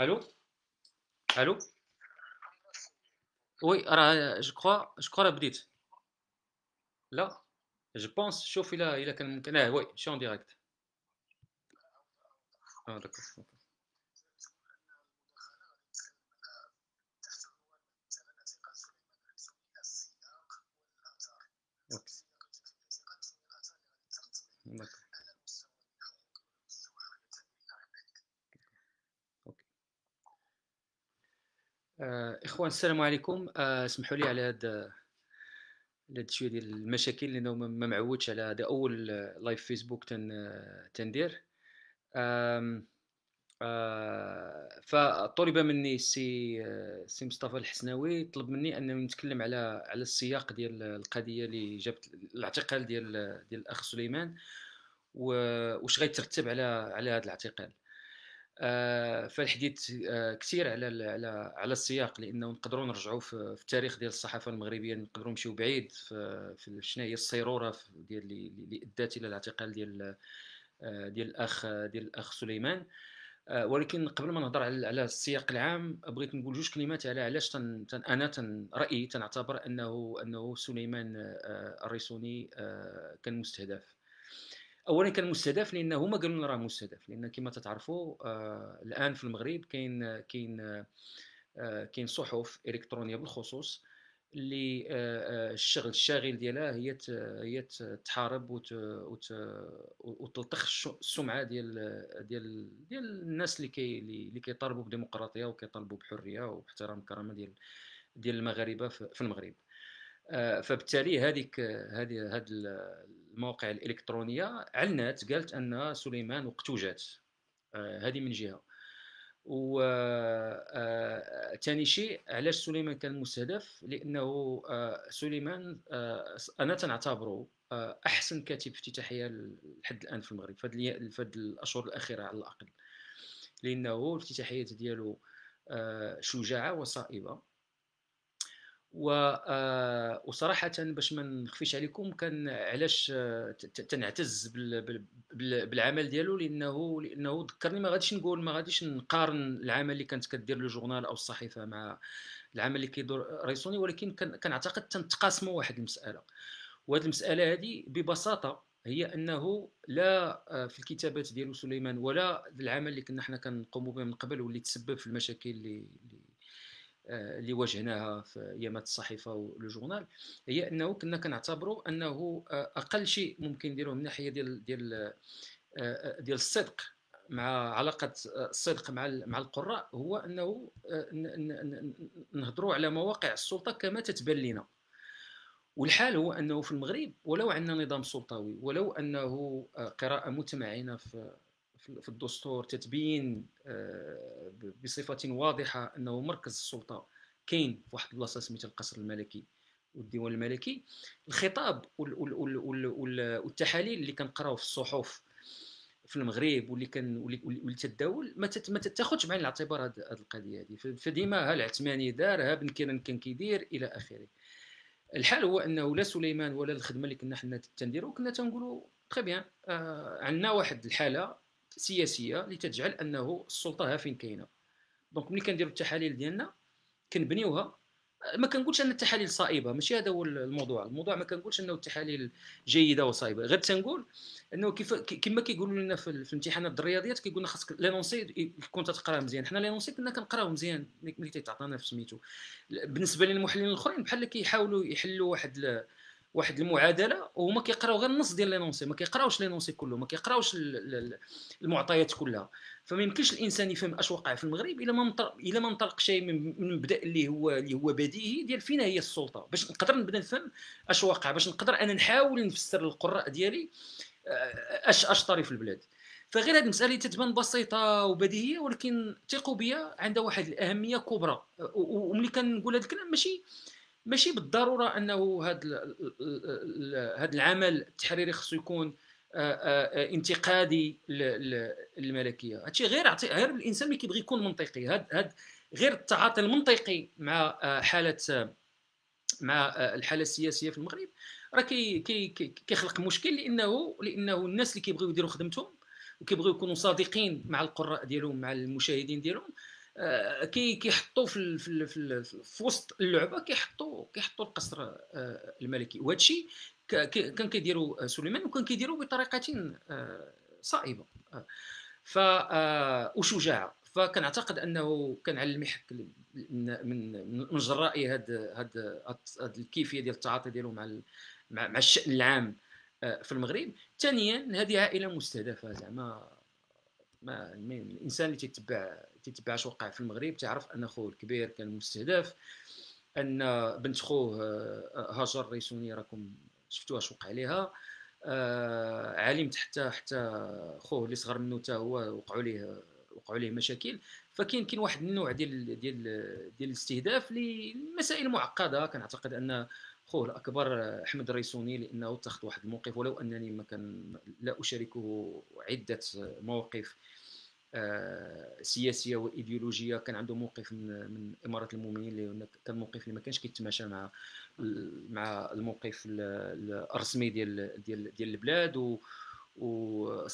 Allô oui راه je crois je crois راه بديت لا je pense شوف الا الا كان ممكن آه oui je suis en direct آه d'accord OK d'accord OK آه، إخوان السلام عليكم. آه، اسمحوا لي على هاد لهاد شوية ديال المشاكل لأنه ما معودش على هذا أول live Facebook تن تندير. آه، فطلب مني سي سي مصطفى الحسناوي طلب مني أنني نتكلم على على السياق ديال القضية اللي جابت الاعتقال ديال ديال الأخ سليمان و- واش غيترتب على على هذا الاعتقال. آه، فالحديث آه، كثير على على على السياق لأنه نقدروا نرجعوا في التاريخ ديال الصحافة المغربية نقدروا نمشيو بعيد في شنو هي الصيرورة ديال اللي ادت إلى الاعتقال ديال آه، ديال الأخ ديال الأخ سليمان. آه، ولكن قبل ما نهضر على السياق العام بغيت نقول جوج كلمات على علاش تن تن أنا تن رأيي تنعتبر أنه أنه سليمان آه، الريسوني آه، كان مستهدف. اولا كان مستهدف لأنه هما قالوا لنا راه مستهدف لأن كما تتعرفوا آه، الآن في المغرب كاين كاين آه، كاين صحف إلكترونية بالخصوص اللي آه، آه، الشغل الشاغل ديالها هي هي تحارب وت- وت- وتلطخ السمعة ديال ديال ديال الناس اللي كي اللي كيطالبوا بديمقراطية وكيطالبوا بحرية واحترام الكرامة ديال ديال المغاربة في المغرب. آه، فبالتالي هذيك هذه هذه المواقع الإلكترونية علنات قالت أن سليمان وقتو جات آه، هذه من جهة. و آه، ثاني شيء علاش سليمان كان مستهدف؟ لأنه آه، سليمان آه، أنا تنعتبره آه، أحسن كاتب افتتاحيه لحد الآن في المغرب في هاد في هاد الأشهر الأخيرة على الأقل. لأنه الافتتاحيات ديالو آه، شجاعة وصائبة. آه، وصراحة باش ما نخفيش عليكم كان علاش آه، تنعتز بال- بال- بال- بالعمل ديالو لأنه لأنه ذكرني ما غاديش نقول ما غاديش نقارن العمل اللي كانت كدير لو جورنال أو الصحيفة مع العمل اللي كيدور ريسوني ولكن كنعتقد تنتقاسموا واحد المسألة. وهذه المسألة هذه ببساطة هي أنه لا آه، في الكتابات ديالو سليمان ولا العمل اللي كنا حنا كنقوموا به من قبل واللي تسبب في المشاكل اللي اللي آه، اللي واجهناها في أيامات الصحيفة والجورنال هي أنه كنا كنعتبروا أنه آه، أقل شيء ممكن نديروه من ناحية ديال ديال آه، ديال الصدق مع علاقة الصدق مع مع القراء هو أنه نهضروا على مواقع السلطة كما تتبان لنا والحال هو أنه في المغرب ولو عندنا نظام سلطوي ولو أنه قراءة متمعنه في في الدستور تتبين آه، بصفة واضحة أنه مركز السلطة كاين في واحد البلاصة سميتها القصر الملكي والديوان الملكي. الخطاب وال- وال- وال- وال- وال- والتحاليل اللي كنقراو في الصحف في المغرب واللي كان واللي تداول ما ما تاخذش بعين الاعتبار هذه القضية هذه فديما ها العثماني دار ها بن كيران كان كيدير إلى آخره. الحال هو أنه لا سليمان ولا الخدمة اللي كنا حنا تنديرو كنا تنقولوا تري بيان آه عندنا واحد الحالة سياسية اللي تجعل أنه السلطة ها فين كاينة. donc ملي كنديروا التحاليل ديالنا كنبنيوها. ما كنقولش أن التحاليل صائبة ماشي هذا هو الموضوع. الموضوع ما كنقولش أنه التحاليل جيدة وصائبة. غير تنقول أنه كيف كما كيقولوا لنا في, الامتحانات الرياضيات كيقول لنا خاصك l'énoncé يكون تتقراه مزيان. حنا l'énoncé كنا كنقراو مزيان. ملي تيتعطانا في سميتو. بالنسبة للمحللين الأخرين بحال كيحاولوا يحلوا واحد. واحد المعادلة وهما كيقراو غير النص ديال l'énoncé ما كيقراوش l'énoncé كله ما كيقراوش ال- ال- المعطيات كلها. فما يمكنش الإنسان يفهم أش وقع في المغرب إلا ما إلا ما انطلق شيء من مبدأ اللي هو اللي هو بديهي ديال فين هي السلطة. باش نقدر نبدا نفهم أش واقع باش نقدر أنا نحاول نفسر للقراء ديالي آه، أش أش طاري في البلاد. فغير هذه المسألة تتبان بسيطة وبديهية ولكن ثقوا بيا عندها واحد الأهمية كبرى. وملي كنقول هذا الكلام ماشي ماشي بالضرورة أنه هذا هذا العمل التحريري خصو يكون آه، آه، انتقادي ل- ل- للملكية. هادشي غير عطي غير الإنسان اللي كيبغي يكون منطقي. هاد هاد غير التعاطي المنطقي مع آه، حالة آه، مع آه، الحالة السياسية في المغرب راه كي كي كي- كيخلق مشكل لأنه لأنه الناس اللي كيبغيو يديروا خدمتهم وكيبغيو يكونوا صادقين مع القراء ديالهم مع المشاهدين ديالهم آه، كي كيحطوا في في في, في وسط اللعبة كيحطوا كيحطوا القصر آه، الملكي. وهذا الشيء كان كيديروا سليمان وكان كيديروا بطريقه صائبه ف وشجاعة. فكنعتقد أنه كان على المحك من من جراء هذا هذا الكيفية ديال التعاطي ديالو مع مع الشأن العام في المغرب. ثانيا هذه عائلة مستهدفة زعما ما الإنسان اللي تيتبع تيتبع اش وقع في المغرب تعرف أن خوه الكبير كان مستهدف أن بنت خوه آه، هاجر الريسوني راكم شفتوا اش وقع عليها آه علمت حتى حتى خوه اللي صغر منه حتى هو وقعوا ليه وقعوا ليه مشاكل. فكاين كاين واحد النوع ديال ديال ديال الاستهداف لمسائل معقدة. كنعتقد أن خوه الأكبر أحمد الريسوني لأنه اتخذ واحد الموقف ولو أنني ما كان لا أشاركه عدة مواقف سياسية وإيديولوجية. كان عنده موقف من إمارة المؤمنين اللي كان موقف اللي ما كانش كيتماشى مع مع الموقف الرسمي ديال ديال ديال البلاد. و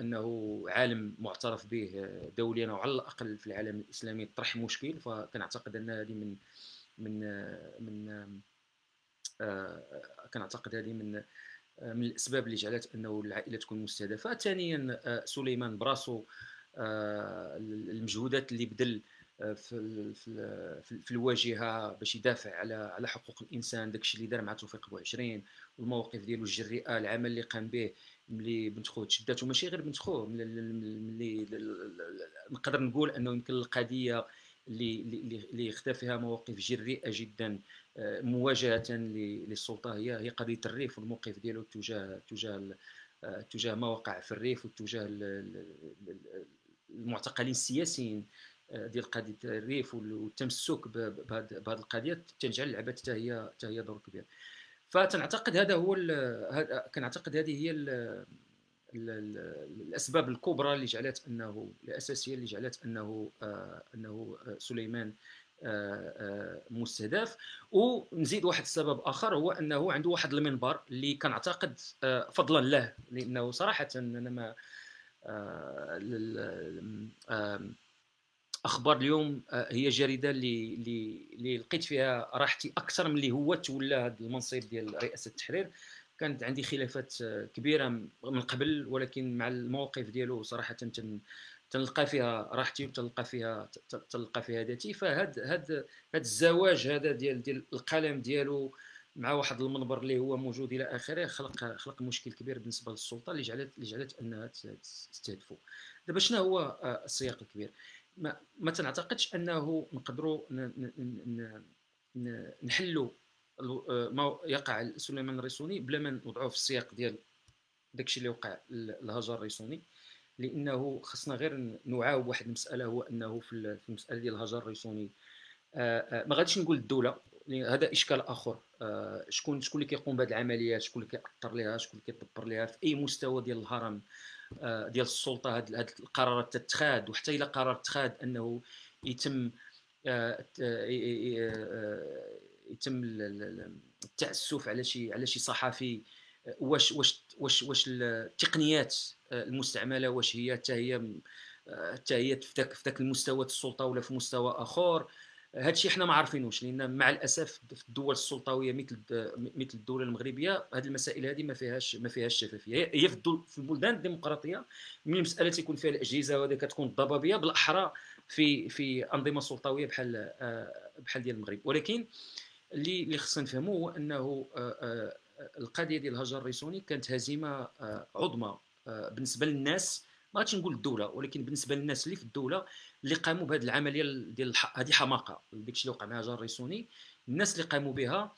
أنه عالم معترف به دوليا أو على الأقل في العالم الإسلامي طرح مشكل. فكنعتقد أن هذه من من من آه، كنعتقد هذه من آه، من الأسباب اللي جعلت أنه العائلة تكون مستهدفة. ثانيا سليمان براسو آه، المجهودات اللي بذل آه، في في الواجهة باش يدافع على على حقوق الإنسان داكشي اللي دار مع توفيق أبو 20 والمواقف ديالو الجريئه العمل اللي قام به ملي بنت خوه تشدات وماشي غير بنت خوه ملي نقدر نقول أنه يمكن القضية اللي اللي خدا فيها مواقف جريئة جدا آه، مواجهة للسلطة هي هي قضية الريف والموقف ديالو تجاه تجاه تجاه ما وقع في الريف وتجاه المعتقلين السياسيين آه، ديال قضية الريف والتمسك بهذه القضية تنجعل لعبت حتى هي حتى هي دور كبير. فتنعتقد هذا هو كنعتقد هذه هي ال الأسباب الكبرى اللي جعلت أنه الأساسية اللي جعلت أنه آه، أنه سليمان آه، مستهدف. ونزيد واحد السبب آخر هو أنه عنده واحد المنبر اللي كنعتقد فضلا له لأنه صراحة أنا ما أخبار اليوم آه، هي جريدة اللي اللي لقيت فيها راحتي أكثر من اللي هو تولى هذا المنصب ديال رئاسة التحرير. كانت عندي خلافات آه، كبيرة من قبل ولكن مع المواقف ديالو صراحة تنلقى فيها راحتي وتلقى فيها تلقى فيها ذاتي. فهاد هاد هاد الزواج هذا ديال ديال القلم ديالو مع واحد المنبر اللي هو موجود إلى آخره خلق خلق مشكل كبير بالنسبة للسلطة اللي جعلت اللي جعلت أنها تستهدفوا دابا شنو هو آه، السياق الكبير؟ ما, ما تنعتقدش أنه نقدروا نحلوا آه، ما يقع سليمان الريسوني بلا ما نوضعوه في السياق ديال داكشي اللي وقع الهجر الريسوني. لأنه خصنا غير نوعاو بواحد المسألة هو أنه في المسألة ديال الهجر الريسوني. آه، ما غاديش نقول الدولة هذا إشكال آخر. شكون شكون اللي كيقوم بهذه العمليات؟ شكون اللي كيأثر لها شكون اللي كيدبر لها في أي مستوى ديال الهرم؟ آه، ديال السلطة؟ هاد القرارات تتخاد؟ وحتى إلى قرار تخاد أنه يتم آه، آه، يتم التعسف على شي على شي صحفي. واش واش واش واش التقنيات المستعملة؟ واش هي؟ حتى هي حتى هي في ذاك المستوى السلطة ولا في مستوى آخر؟ هذا الشيء حنا ما عارفينوش لأن مع الأسف في الدول السلطوية مثل مثل الدولة المغربية هذه المسائل هذه ما فيهاش ما فيهاش شفافية. هي في, في البلدان الديمقراطية من المساله تيكون فيها الأجهزة وهذه كتكون الضبابية بالأحرى في في أنظمة سلطوية بحال آه، بحال ديال المغرب. ولكن اللي اللي خصنا نفهموا هو أنه آه، آه، القضية ديال الهجر الريسوني كانت هزيمة عظمى بالنسبة للناس ما غاديش نقول الدولة ولكن بالنسبة للناس اللي في الدولة اللي قاموا بهذه العملية ديال هذه حماقه داكشي اللي وقع مع جار ريسوني. الناس اللي قاموا بها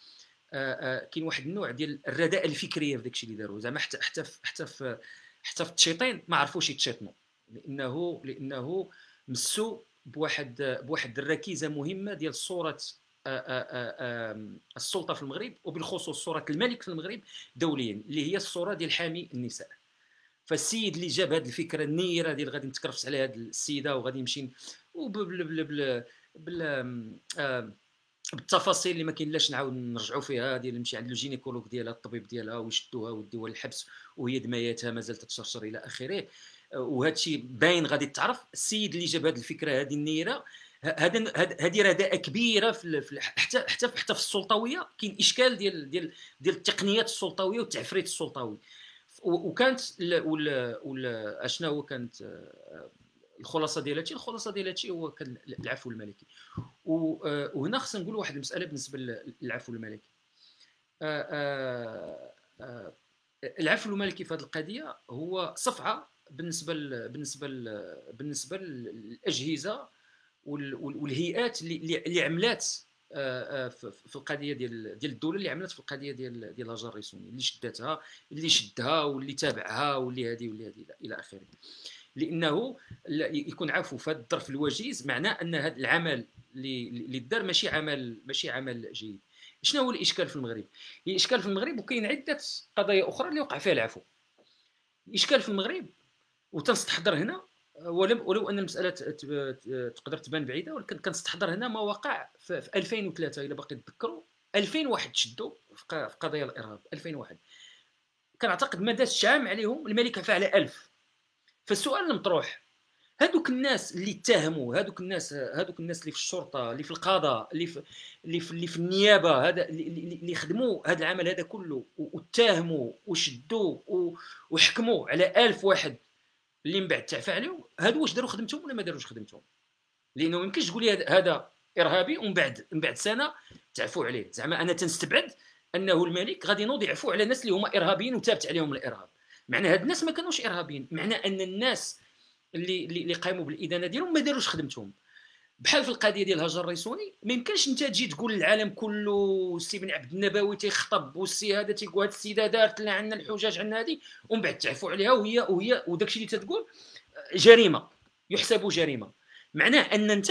آه، آه، كاين واحد النوع ديال الرداء الفكريه في داكشي اللي داروا. زعما حتى حتى حتى في حتى في التشيطين ما عرفوش يتشيطنوا. لأنه لأنه مسوا بواحد بواحد الركيزة مهمة ديال صورة آه، السلطة في المغرب وبالخصوص صورة الملك في المغرب دوليا اللي هي الصورة ديال حامي النساء. فالسيد اللي جاب هذه الفكرة النيرة ديال غادي نتكرفس على هذه السيدة وغادي نمشي وبال بال بال بالتفاصيل اللي ما كاين لاش نعاود نرجعوا فيها ديال نمشي عند ال gynécologue ديالها الطبيب ديالها ويشدوها ويديوها للحبس وهي دماياتها مازال تتشرشر إلى آخره. وهذا الشيء باين غادي تعرف السيد اللي جاب هذه الفكرة هذه النيرة هذا هذه رداءة كبيرة في حتى حتى حتى في السلطوية كاين إشكال ديال ديال ديال التقنيات السلطوية والتعفريت السلطوي. وكانت اشنا هو كانت آه، الخلاصة ديال هادشي الخلاصة ديال هادشي هو كان العفو الملكي. آه، وهنا خصنا نقول واحد المسألة بالنسبة للعفو الملكي. آه، العفو الملكي في هذه القضية هو صفعة بالنسبة بالنسبة بالنسبة للأجهزة والهيئات اللي عملات في القضية ديال ديال الدولة اللي عملت في القضية ديال ديال الهجر الرسومي اللي شدتها اللي شدها واللي تابعها واللي هذه واللي هذه إلى آخره. لأنه يكون عفو في الظرف الوجيز معناه أن هذا العمل اللي دار ماشي عمل ماشي عمل جيد. شنو هو الإشكال في المغرب؟ الإشكال في المغرب وكاين عدة قضايا أخرى اللي وقع فيها العفو. الإشكال في المغرب وتنستحضر هنا ولو ولو أن المسألة تقدر تبان بعيدة ولكن كنستحضر هنا ما وقع في 2003 إلا باقي تذكروا 2000 واحد تشدوا في قضايا الإرهاب 2000 واحد. كنعتقد ما دازش عام عليهم الملك عفى على 1000 فالسؤال المطروح هذوك الناس اللي اتهموا هذوك الناس هذوك الناس اللي في الشرطة اللي في القضاء اللي في اللي في, اللي في النيابة هذا اللي خدموا هذا العمل هذا كله واتهموا وشدوا وحكموا على ألف واحد. اللي من بعد تعفى عليهم هادو واش داروا خدمتهم ولا ما داروش خدمتهم؟ لأنه ما يمكنش تقول لي هذا إرهابي ومن بعد من بعد سنة تعفوا عليه. زعما أنا تنستبعد أنه الملك غادي ينوض يعفو على الناس اللي هما إرهابيين وثابت عليهم الإرهاب. معنى هاد الناس ما كانوش إرهابيين. معنى أن الناس اللي اللي قاموا بالإدانة ديالهم ما داروش خدمتهم. بحال في القضية ديال هاجر الريسوني ما يمكنش أنت تجي تقول للعالم كله السي بن عبد النبوي تيخطب والسي هذا تيقول هاد السيدة دارت لنا عندنا الحجاج عندنا هذه ومن بعد تعفو عليها وهي وهي وداك الشيء اللي تتقول جريمة يحسب جريمة. معناه أن أنت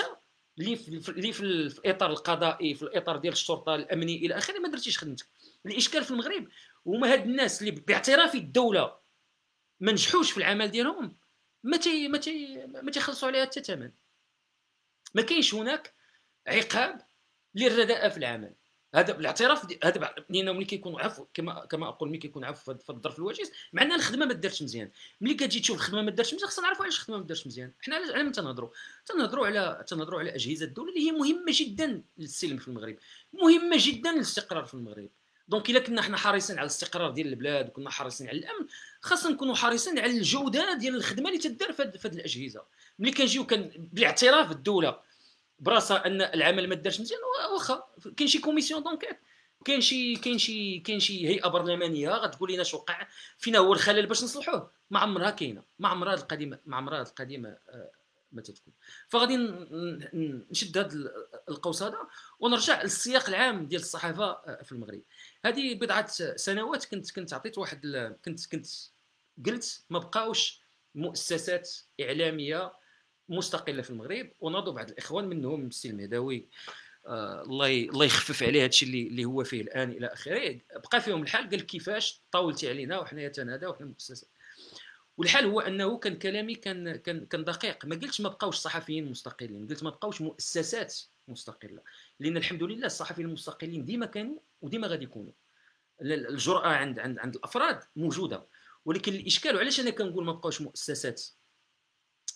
اللي في اللي في الإطار القضائي في الإطار ديال الشرطة الأمني إلى آخره ما درتيش خدمتك. الإشكال في المغرب هما هاد الناس اللي باعتراف الدولة ما نجحوش في العمل ديالهم ما تي ما تي ما تيخلصوا عليها حتى ثمن ما كاينش هناك عقاب للرداءة في العمل. هذا بالاعتراف هذا لأنه ملي كيكون عفو كما كما أقول ملي كيكون عفو في الظرف الوجيز معناه الخدمة ما دارتش مزيان. ملي كتجي تشوف الخدمة ما دارتش مزيان خصنا نعرفوا علاش الخدمة ما دارتش مزيان. حنا على من تنهضروا. تنهضروا على تنهضروا على أجهزة الدولة اللي هي مهمة جدا للسلم في المغرب. مهمة جدا للاستقرار في المغرب. donc إلا كنا حنا حريصين على الاستقرار ديال البلاد وكنا حريصين على الأمن خاصنا نكونوا حريصين على الجودة ديال الخدمة اللي تدار في هذه الأجهزة. ملي كنجيو كان بالاعتراف الدولة براسها أن العمل ما دارش مزيان واخا كاين شي commission d'enquête كاين شي كاين شي كاين شي هيئة برلمانية غتقول لنا اش وقع فينا هو الخلل باش نصلحوه. ما عمرها كاينة ما عمرها القديمه ما عمرها القديمة آه، ما تتكون. فغادي نشد هذا القوس هذا ونرجع للسياق العام ديال الصحافة آه، في المغرب. هذه بضعة سنوات كنت كنت عطيت واحد كنت كنت قلت ما بقاوش مؤسسات إعلامية مستقلة في المغرب. وناضوا بعض الإخوان منهم السي المهداوي آه الله الله يخفف عليه هادشي اللي اللي هو فيه الآن إلى آخره. بقى فيهم الحال قال كيفاش طاولتي علينا وحنا تنادى وحنا مؤسسات والحال هو أنه كان كلامي كان كان كان دقيق. ما قلتش ما بقاوش صحفيين مستقلين قلت ما بقاوش مؤسسات مستقلة. لأن الحمد لله الصحفيين المستقلين ديما كانوا وديما غادي يكونوا. الجرأة عند عند عند الأفراد موجودة. ولكن الإشكال وعلاش أنا كنقول ما بقاوش مؤسسات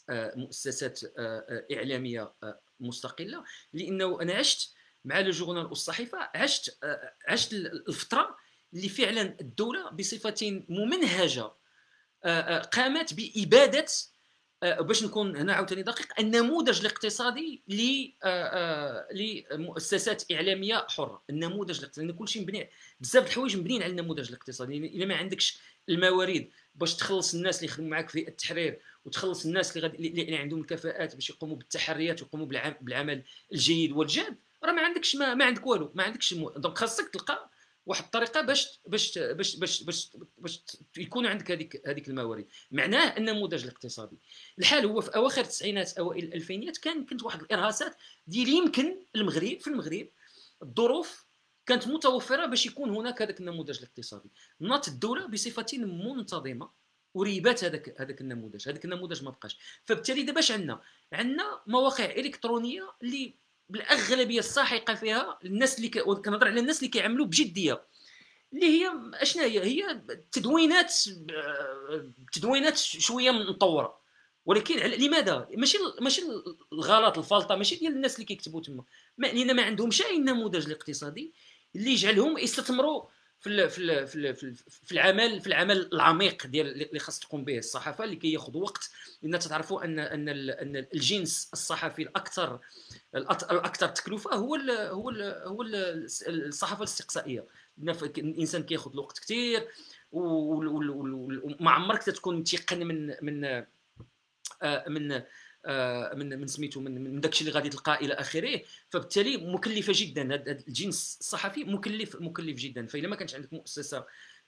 آه، مؤسسات آه، آه، إعلامية مستقلة؟ لأنه أنا عشت مع لو جورنال والصحيفة عشت عشت الفترة اللي فعلا الدولة بصفه ممنهجة قامت بإبادة باش نكون هنا عاوتاني دقيق النموذج الاقتصادي لمؤسسات إعلامية حرة النموذج الاقتصادي لأن كل شيء مبني بزاف الحوايج مبنيين على النموذج الاقتصادي الا ما عندكش الموارد باش تخلص الناس اللي يخدموا معك في التحرير وتخلص الناس اللي, غادي اللي عندهم الكفاءات باش يقوموا بالتحريات ويقوموا بالعمل الجيد والجاد راه ما عندكش ما, ما عندك والو ما عندكش. donc خاصك تلقى واحد الطريقة باش باش باش باش باش, باش يكون عندك هذيك هذيك الموارد. معناه النموذج الاقتصادي. الحال هو في أواخر التسعينات اوائل الألفينيات كان كانت واحد الإرهاصات ديال يمكن المغرب في المغرب الظروف كانت متوفرة باش يكون هناك هذاك النموذج الاقتصادي. نات الدولة بصفة منتظمة وريبات هذاك هذاك النموذج. هذاك النموذج ما بقاش. فبالتالي دابا اش عندنا؟ عندنا مواقع إلكترونية اللي بالأغلبية الساحقة فيها الناس اللي كنهضر على الناس اللي كيعملوا بجدية. اللي هي اشنا هي هي تدوينات تدوينات شوية مطورة. ولكن لماذا؟ ماشي ماشي الغلط الفلطة ماشي ديال الناس اللي كيكتبوا تما. لأن ما عندهمش أي نموذج الاقتصادي اللي يجعلهم يستثمروا في في في في العمل في العمل العميق ديال اللي خاص تقوم به الصحافة اللي كياخذ وقت. لأن تعرفوا ان أن أن الجنس الصحفي الاكثر الأكثر تكلفة هو ال هو ال هو الصحافة الاستقصائية. الإنسان كياخذ الوقت كثير وما عمرك تكون متيقن من من آه، من من من سميتو من, من داكشي اللي غادي تلقاه إلى آخره. فبالتالي مكلفة جدا. هذا الجنس الصحفي مكلف مكلف جدا. فاذا ما كانش عندك مؤسسة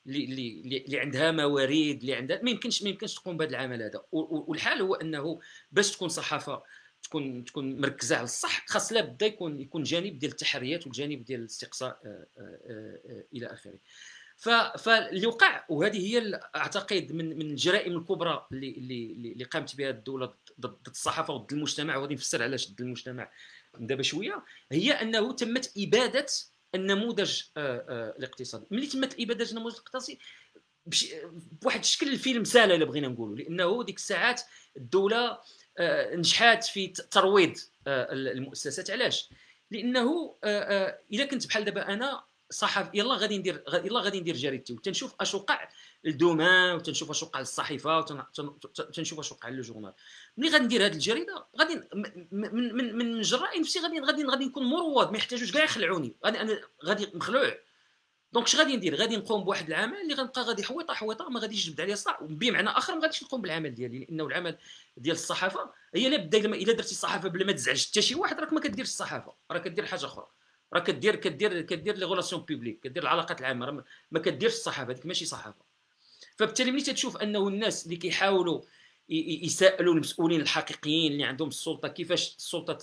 اللي اللي اللي عندها موارد اللي عندها ما يمكنش ما يمكنش تقوم بهذا العمل هذا. والحال هو أنه باش تكون صحافة تكون تكون مركزة على الصح خاص لابد يكون يكون جانب ديال التحريات والجانب ديال الاستقصاء آه، إلى آخره. فاللي وقع وهذه هي أعتقد من من الجرائم الكبرى اللي اللي اللي قامت بها الدولة ضد الصحافة وضد المجتمع وغادي نفسر علاش ضد المجتمع دابا شوية. هي أنه تمت إبادة النموذج آه، آه، الاقتصادي. ملي تمت إبادة النموذج الاقتصادي بواحد الشكل الفيلم ساله الا بغينا نقولوا لأنه ديك الساعات الدولة آه، نجحات في ترويض المؤسسات. علاش؟ لأنه اذا كنت بحال دابا أنا صحف يلا غادي ندير يلا غادي ندير جريدتي وتنشوف اش وقع لو Demain وتنشوف اش وقع للصحيفه وتنشوف اش وقع لل Journal ملي غادي ندير هذه الجريدة غادي من من من جراء نفسي غادي غادي غادي نكون مروض ما يحتاجوش كاع يخلعوني. غادي أنا غادي مخلوع. donc اش غادي ندير؟ غادي نقوم بواحد العمل اللي غنبقى غادي حويطة حويطة ما غاديش يجبد عليا الصح بمعنى آخر ما غاديش نقوم بالعمل ديالي لأنه العمل ديال الصحافة هي لا بدا إلا درتي الصحافة بلا ما تزعج حتى شي واحد راك ما كديرش الصحافة راك كدير حاجة أخرى. راه كدير كدير كدير les relations publiques كدير العلاقات العامة ما كديرش الصحافة هذيك ماشي صحافة. فبالتالي ملي تتشوف أنه الناس اللي كيحاولوا يسألوا المسؤولين الحقيقيين اللي عندهم السلطة كيفاش السلطة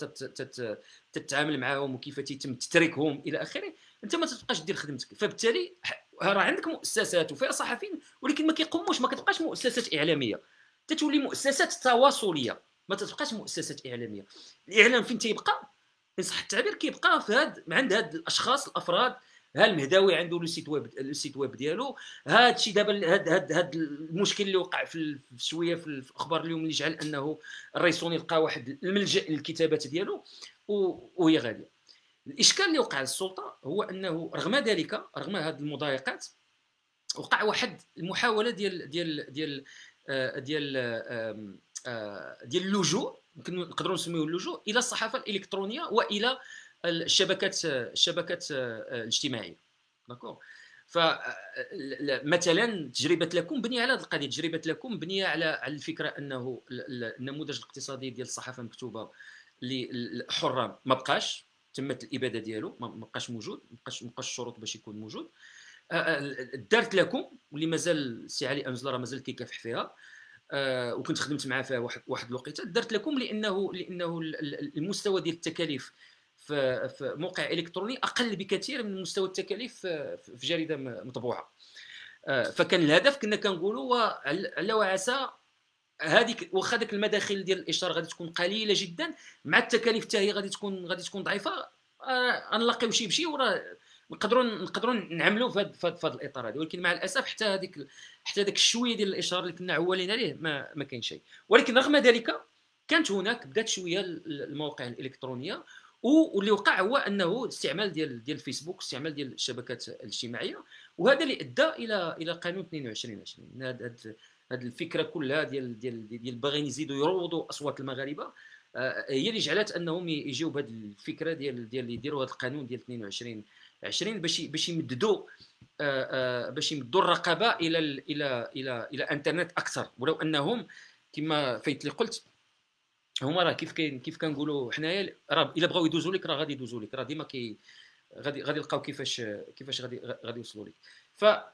تتعامل معاهم وكيف يتم تتركهم إلى آخره أنت ما تبقاش دير خدمتك. فبالتالي راه عندك مؤسسات وفيها صحفيين ولكن ما كيقوموش ما كتبقاش مؤسسات إعلامية. تتولي مؤسسات تواصلية ما تبقاش مؤسسات إعلامية. الإعلام فين تيبقى؟ ان صح التعبير كيبقى في هاد عند هاد الأشخاص الأفراد. ها المهداوي عنده le site web ال site web ديالو. هاد الشيء دابا هاد هاد هاد المشكل اللي وقع في شوية في الاخبار اليوم اللي جعل أنه الريسوني لقى واحد الملجأ للكتابات ديالو وهي غاديه الإشكال اللي وقع للسلطة هو أنه رغم ذلك رغم هذه المضايقات وقع واحد المحاولة ديال ديال ديال آه، ديال آه، ديال اللجوء نقدروا نسميه اللجوء إلى الصحافة الإلكترونية وإلى الشبكات الشبكات آه، الاجتماعية. داكور فمثلا تجربة لكم بنيه على هذه القضية تجربة لكم بنيه على على الفكرة أنه النموذج الاقتصادي ديال الصحافة المكتوبه حره ما بقاش تمت الإبادة ديالو ما بقاش موجود ما بقاش ما بقاش الشروط باش يكون موجود. آه، آه، دارت لكم واللي مازال السي علي أنزل راه مازال كيكافح فيها. آه، وكنت خدمت معاه في واحد واحد الوقيتة. درت لكم لأنه لأنه المستوى ديال التكاليف في, موقع إلكتروني أقل بكثير من مستوى التكاليف في جريدة مطبوعة. آه، فكان الهدف كنا كنقولوا على وعسى هذيك واخا ديك المداخل ديال الإشارة غادي تكون قليلة جدا مع التكاليف حتى هي غادي تكون غادي تكون ضعيفة غنلاقيو آه، شي بشي وراه نقدروا نقدروا نعملوا في هذا الإطار هذا ولكن مع الأسف حتى هذيك حتى ذاك الشوية ديال الاشاره اللي كنا عوالين عليه ما ما كاين شيء. ولكن رغم ذلك كانت هناك بدات شوية المواقع الإلكترونية واللي وقع هو أنه استعمال ديال ديال الفيسبوك استعمال ديال الشبكات الاجتماعية. وهذا اللي أدى إلى إلى قانون 22 20 هذه الفكرة كلها ديال ديال ديال باغيين يزيدوا يروضوا أصوات المغاربة آه، هي اللي جعلت أنهم يجيو بهذه الفكرة ديال ديال يديروا هذا القانون ديال 22 20 باش باش يمددوا آه، آه، باش يمدوا الرقابة إلى إلى إلى إلى إنترنت أكثر. ولو أنهم كما فايت اللي قلت هما راه كيف كاين كيف كنقولوا حنايا راه إلا بغاو يدوزوا لك راه غادي يدوزوا لك. راه ديما كي غادي غادي يلقاو كيفاش كيفاش غادي غادي يوصلوا لك. ف آه،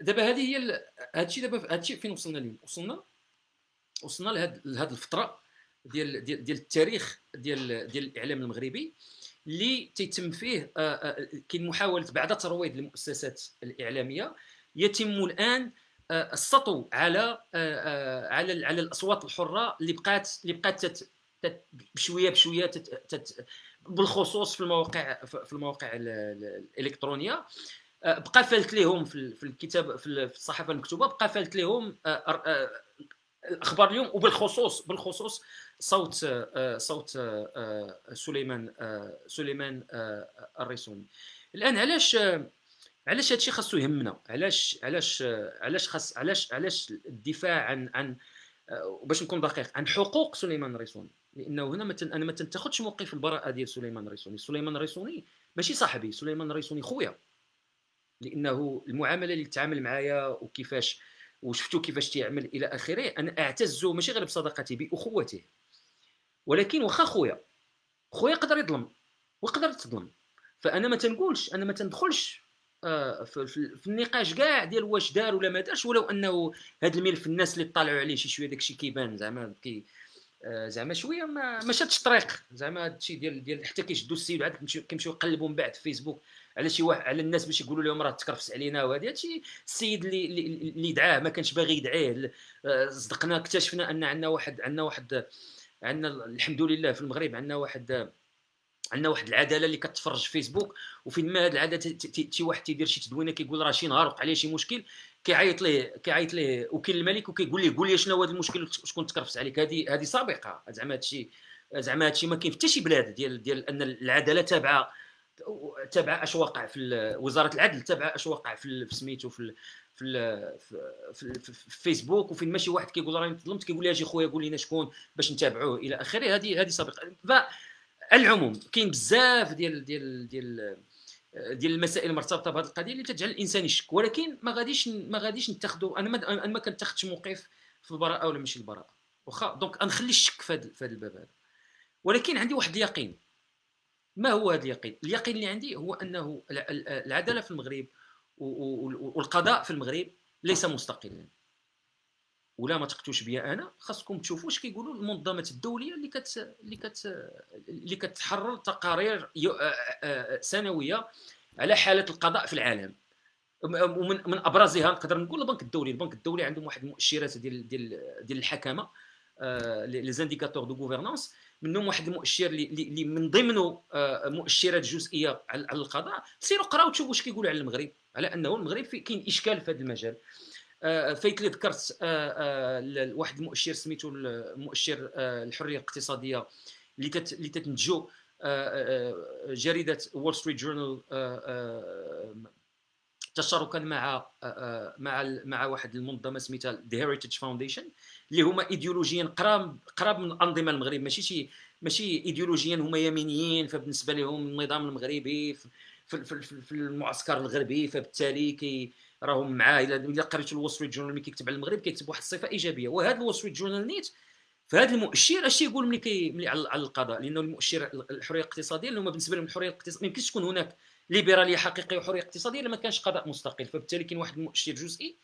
دابا هذه هي هذا الشيء دابا هذا الشيء فين وصلنا اليوم؟ وصلنا وصلنا لهذه الفترة ديال ديال ديال التاريخ ديال ديال الإعلام المغربي. اللي تيتم فيه آه، آه، كاين محاولة بعد ترويض المؤسسات الإعلامية. يتم الآن آه، السطو على على على الأصوات الحرة اللي بقات اللي بقات بشوية بشوية بالخصوص في المواقع في المواقع الإلكترونية. بقى فالت لهم في الكتاب في الصحافة المكتوبة بقى فالت لهم الأخبار اليوم وبالخصوص بالخصوص صوت صوت سليمان سليمان الريسوني. الآن علاش علاش هادشي خاصو يهمنا؟ علاش علاش علاش خاص علاش علاش الدفاع عن عن باش نكون دقيق عن حقوق سليمان الريسوني؟ لأنه هنا مثلا أنا ما تنتاخذش موقف البراءة ديال سليمان الريسوني. سليمان الريسوني ماشي صاحبي سليمان الريسوني خويا. لأنه المعاملة اللي تعامل معايا وكيفاش وشفتو كيفاش تيعمل إلى آخره أنا اعتز ماشي غير بصداقته بأخوته. ولكن واخا خويا خويا يقدر يظلم ويقدر تظلم. فأنا ما تنقولش أنا ما تندخلش آه، في النقاش كاع ديال واش دار ولا ما دارش ولو أنه هذا الملف الناس اللي طالعوا عليه شي شوية داكشي كيبان زعما كي آه، زعما شوية ما ما شادش الطريق زعما هادشي ديال ديال حتى كيشدوا السيد عاد كيمشيو يقلبوا من بعد في فيسبوك على شي واحد على الناس باش يقولوا لهم راه تكرفس علينا وهذا هادشي السيد اللي اللي دعاه ما كانش باغي يدعيه. آه، صدقنا اكتشفنا أن عندنا واحد عندنا واحد عندنا الحمد لله في المغرب عندنا واحد عندنا واحد العدالة اللي كتفرج فيسبوك وفين ما هاد العدالة شي واحد تيدير شي تدوينة كيقول راه شي نهار وقع عليه شي مشكل كيعيط ليه كيعيط ليه وكيل الملك وكيقول ليه قول لي شنو هذا المشكل شكون تكرفس عليك؟ هذه هذه سابقة. زعما هادشي زعما هادشي ما كاين حتى شي بلاد ديال ديال أن العدالة تابعة تابعة اش واقع في وزارة العدل تابعة اش واقع في سميتو في في في, في, في فيسبوك وفين ماشي واحد كيقول راني ظلمت كيقول لي أجي خويا قول لنا شكون باش نتابعوه. إلى آخره. هذه هذه سابقة. العموم كاين بزاف ديال ديال ديال ديال المسائل المرتبطة بهذه القضية اللي تجعل الإنسان يشك. ولكن ما غاديش ما غاديش نتخذوا أنا ما أنا ما كنتخذش موقف في البراءة ولا ماشي البراءة. واخا؟ دونك غنخلي الشك في هذا الباب هذا. ولكن عندي واحد اليقين. ما هو هذا اليقين؟ اليقين اللي عندي هو أنه العدالة في المغرب والقضاء في المغرب ليس مستقلا. ولا ما تقتوش بيا أنا خاصكم تشوفوا واش كيقولوا المنظمات الدولية اللي كت اللي كت اللي كتحرر تقارير سنوية على حالة القضاء في العالم. ومن من أبرزها نقدر نقول البنك الدولي. البنك الدولي عندهم واحد المؤشرات ديال ديال ديال الحكامه les indicateurs de gouvernance منهم واحد المؤشر اللي من ضمنه مؤشرات جزئية على القضاء. سيروا قراو تشوفوا واش كيقولوا على المغرب. على أنه المغرب كاين إشكال في هذا المجال. آه، فايت اللي ذكرت آه، آه، واحد المؤشر سميتو المؤشر الحرية الاقتصادية اللي اللي تتنتجو جريدة Wall Street Journal تشاركا مع مع مع واحد المنظمة سميتها The Heritage Foundation اللي هما ايديولوجيا قراب قراب من الأنظمة المغرب ماشي شي ماشي ايديولوجيا هما يمينيين فبالنسبة لهم النظام المغربي في, في, في, في المعسكر الغربي فبالتالي كي راهم معاه إلا قريتوا ال Wall Journal ملي كيكتب على المغرب كيكتب واحد الصفة إيجابية. وهذا ال Wall Journal نيت فهذا المؤشر اش يقول ملي كي ملي على القضاء؟ لأنه المؤشر الحرية الاقتصادية اللي هما بالنسبة لهم الحرية الاقتصادية ما يمكنش تكون هناك ليبراليه حقيقيه وحرية اقتصادية الا ما كانش قضاء مستقل فبالتالي كاين واحد المؤشر جزئي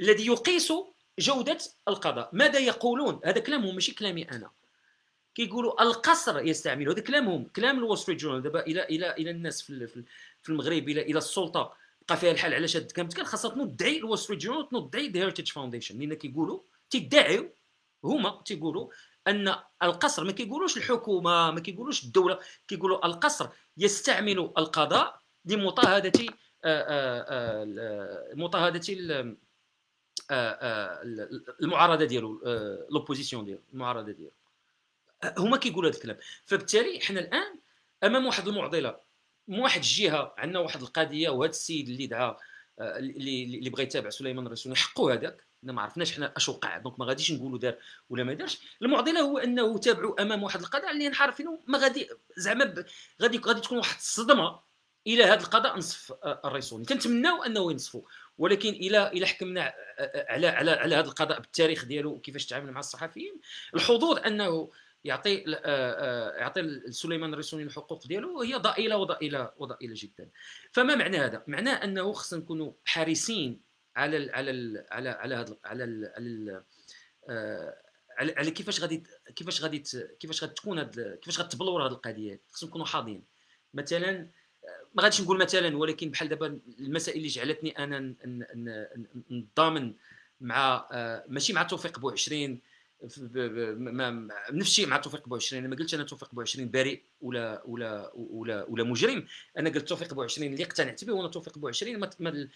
الذي يقيس جودة القضاء. ماذا يقولون؟ هذا كلامهم ماشي كلامي أنا. كيقولوا القصر يستعمل هذا كلامهم كلام ال Wall Street Journal. دابا إلى إلى إلى الناس في في المغرب إلى إلى السلطة بقى فيها الحال علاش هاد كان خاصها تنوض تدعي ال Wall Street Journal تنوض تدعي The Heritage Foundation لأن كيقولوا تيدعيو هما تيقولوا أن القصر ما كيقولوش الحكومة ما كيقولوش الدولة كيقولوا القصر يستعمل القضاء لمطاهده آه، آه، مطاهده آه، المعارضة ديالو l'opposition ديالو المعارضة ديالو. هما كيقولوا هذا الكلام. فبالتالي حنا الآن أمام واحد المعضلة من واحد الجهة عندنا واحد القضية وهذا السيد اللي دعا اللي اللي بغى يتابع سليمان الريسوني حقه هذاك. حنا ما عرفناش حنا اش وقع donc ما غاديش نقولوا دار ولا ما دارش. المعضلة هو أنه تابعوا أمام واحد القضاء اللي عارفينه ما غادي زعما غادي غادي تكون واحد الصدمة. إلى هذا القضاء نصف آه، الريسوني كنتمناو أنه ينصفوا. ولكن إلى إلى حكمنا آه، على على على هذا القضاء بالتاريخ ديالو وكيفاش تعامل مع الصحفيين. الحظوظ أنه يعطي آه، آه، يعطي سليمان الريسوني الحقوق ديالو هي ضئيلة وضئيلة وضئيلة جدا. فما معنى هذا؟ معناه أنه خصنا نكونوا حريصين على ال على ال على على هذا على ال على ال آه، على, كيفاش غادي كيفاش غادي كيفاش غادي تكون هاد كيفاش غتبلور هذه القضية. خصنا نكونوا حاضين مثلا ما غاديش نقول مثلا ولكن بحال دابا المسائل اللي جعلتني أنا نضامن مع ماشي مع توفيق بو 20 ما نفس الشيء مع توفيق بوعشرين. أنا ما قلتش أنا توفيق بوعشرين بريء ولا ولا ولا ولا مجرم. أنا قلت توفيق بوعشرين اللي اقتنعت به وأنا توفيق بوعشرين ما ما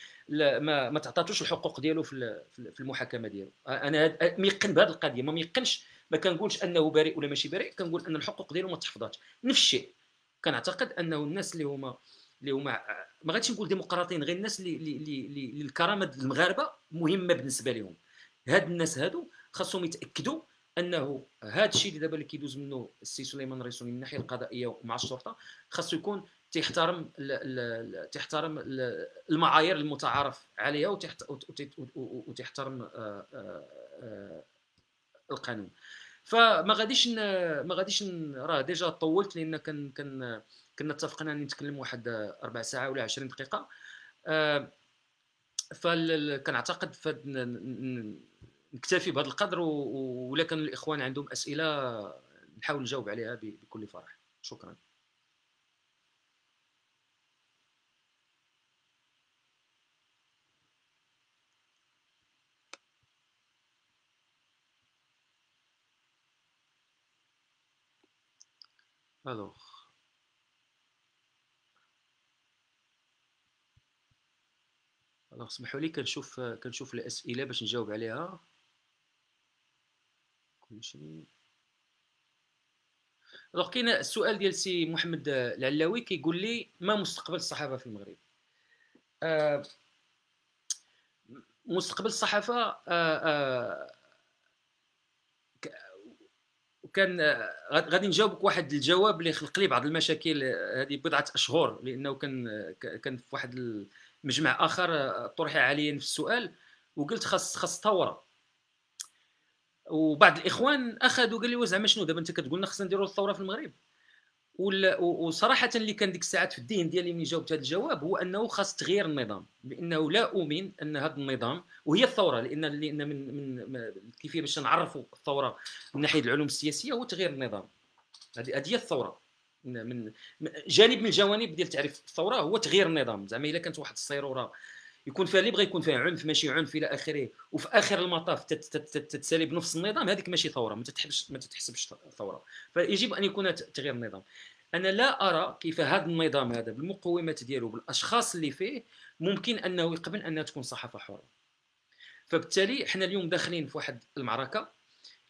ما, ما تعطاتوش الحقوق ديالو في في المحاكمة ديالو. أنا ميقن بهذه القضية. ما ميقنش ما كنقولش أنه بريء ولا ماشي بريء. كنقول أن الحقوق ديالو ما تحفظاتش نفس الشيء كنعتقد أنه الناس اللي هما اللي هما ما غاديش نقول ديمقراطيين غير الناس اللي اللي اللي الكرامة المغاربة مهمة بالنسبة لهم. هاد الناس هادو خاصهم يتأكدوا أنه هذا الشيء اللي دابا اللي كيدوز منه السي سليمان الرئيسي من الناحية القضائية مع الشرطة خاصو يكون تيحترم تيحترم المعايير المتعارف عليها وتيحترم آه، آه، آه، القانون. فما غاديش ما غاديش راه ديجا طولت لأن كان كان كنا اتفقنا أني نتكلم واحد ربع ساعة ولا 20 دقيقة. فكنعتقد نكتفي بهذا القدر ولا كان الإخوان عندهم أسئلة نحاول نجاوب عليها بكل فرح. شكرا. Alors alors اسمحوا لي كنشوف كنشوف الأسئلة باش نجاوب عليها. كلشي alors كاين السؤال ديال سي محمد العلاوي كيقول لي ما مستقبل الصحافة في المغرب؟ آه مستقبل الصحافة آه آه وكان غادي نجاوبك واحد الجواب اللي خلق لي بعض المشاكل هذه بضعة أشهر لأنه كان كان في واحد المجمع آخر طرح عليا في السؤال وقلت خاص خاص ثوره وبعض الإخوان أخذوا قال لي زعما شنو؟ دابا أنت كتقول لنا خصنا نديروا الثورة في المغرب. وصراحه اللي كان ديك الساعات في الذهن ديالي ملي جاوبت هذا الجواب هو أنه خاص تغيير النظام بأنه لا أؤمن أن هذا النظام وهي الثورة لأن لأن من من الكيفيه باش نعرفوا الثورة من ناحية العلوم السياسية هو تغيير النظام. هذه هي الثورة. من جانب من الجوانب ديال تعريف الثوره هو تغيير النظام. زعما إلا كانت واحد الصيروره يكون فيها اللي بغى يكون فيها عنف ماشي عنف إلى آخره وفي آخر المطاف تتسالي بنفس النظام هذيك ماشي ثورة ما تتحسبش ما تتحسبش ثورة. فيجب أن يكون تغيير النظام. أنا لا أرى كيف هذا النظام هذا بالمقومات ديالو بالأشخاص اللي فيه ممكن أنه يقبل أنها تكون صحافة حرة. فبالتالي حنا اليوم داخلين في واحد المعركة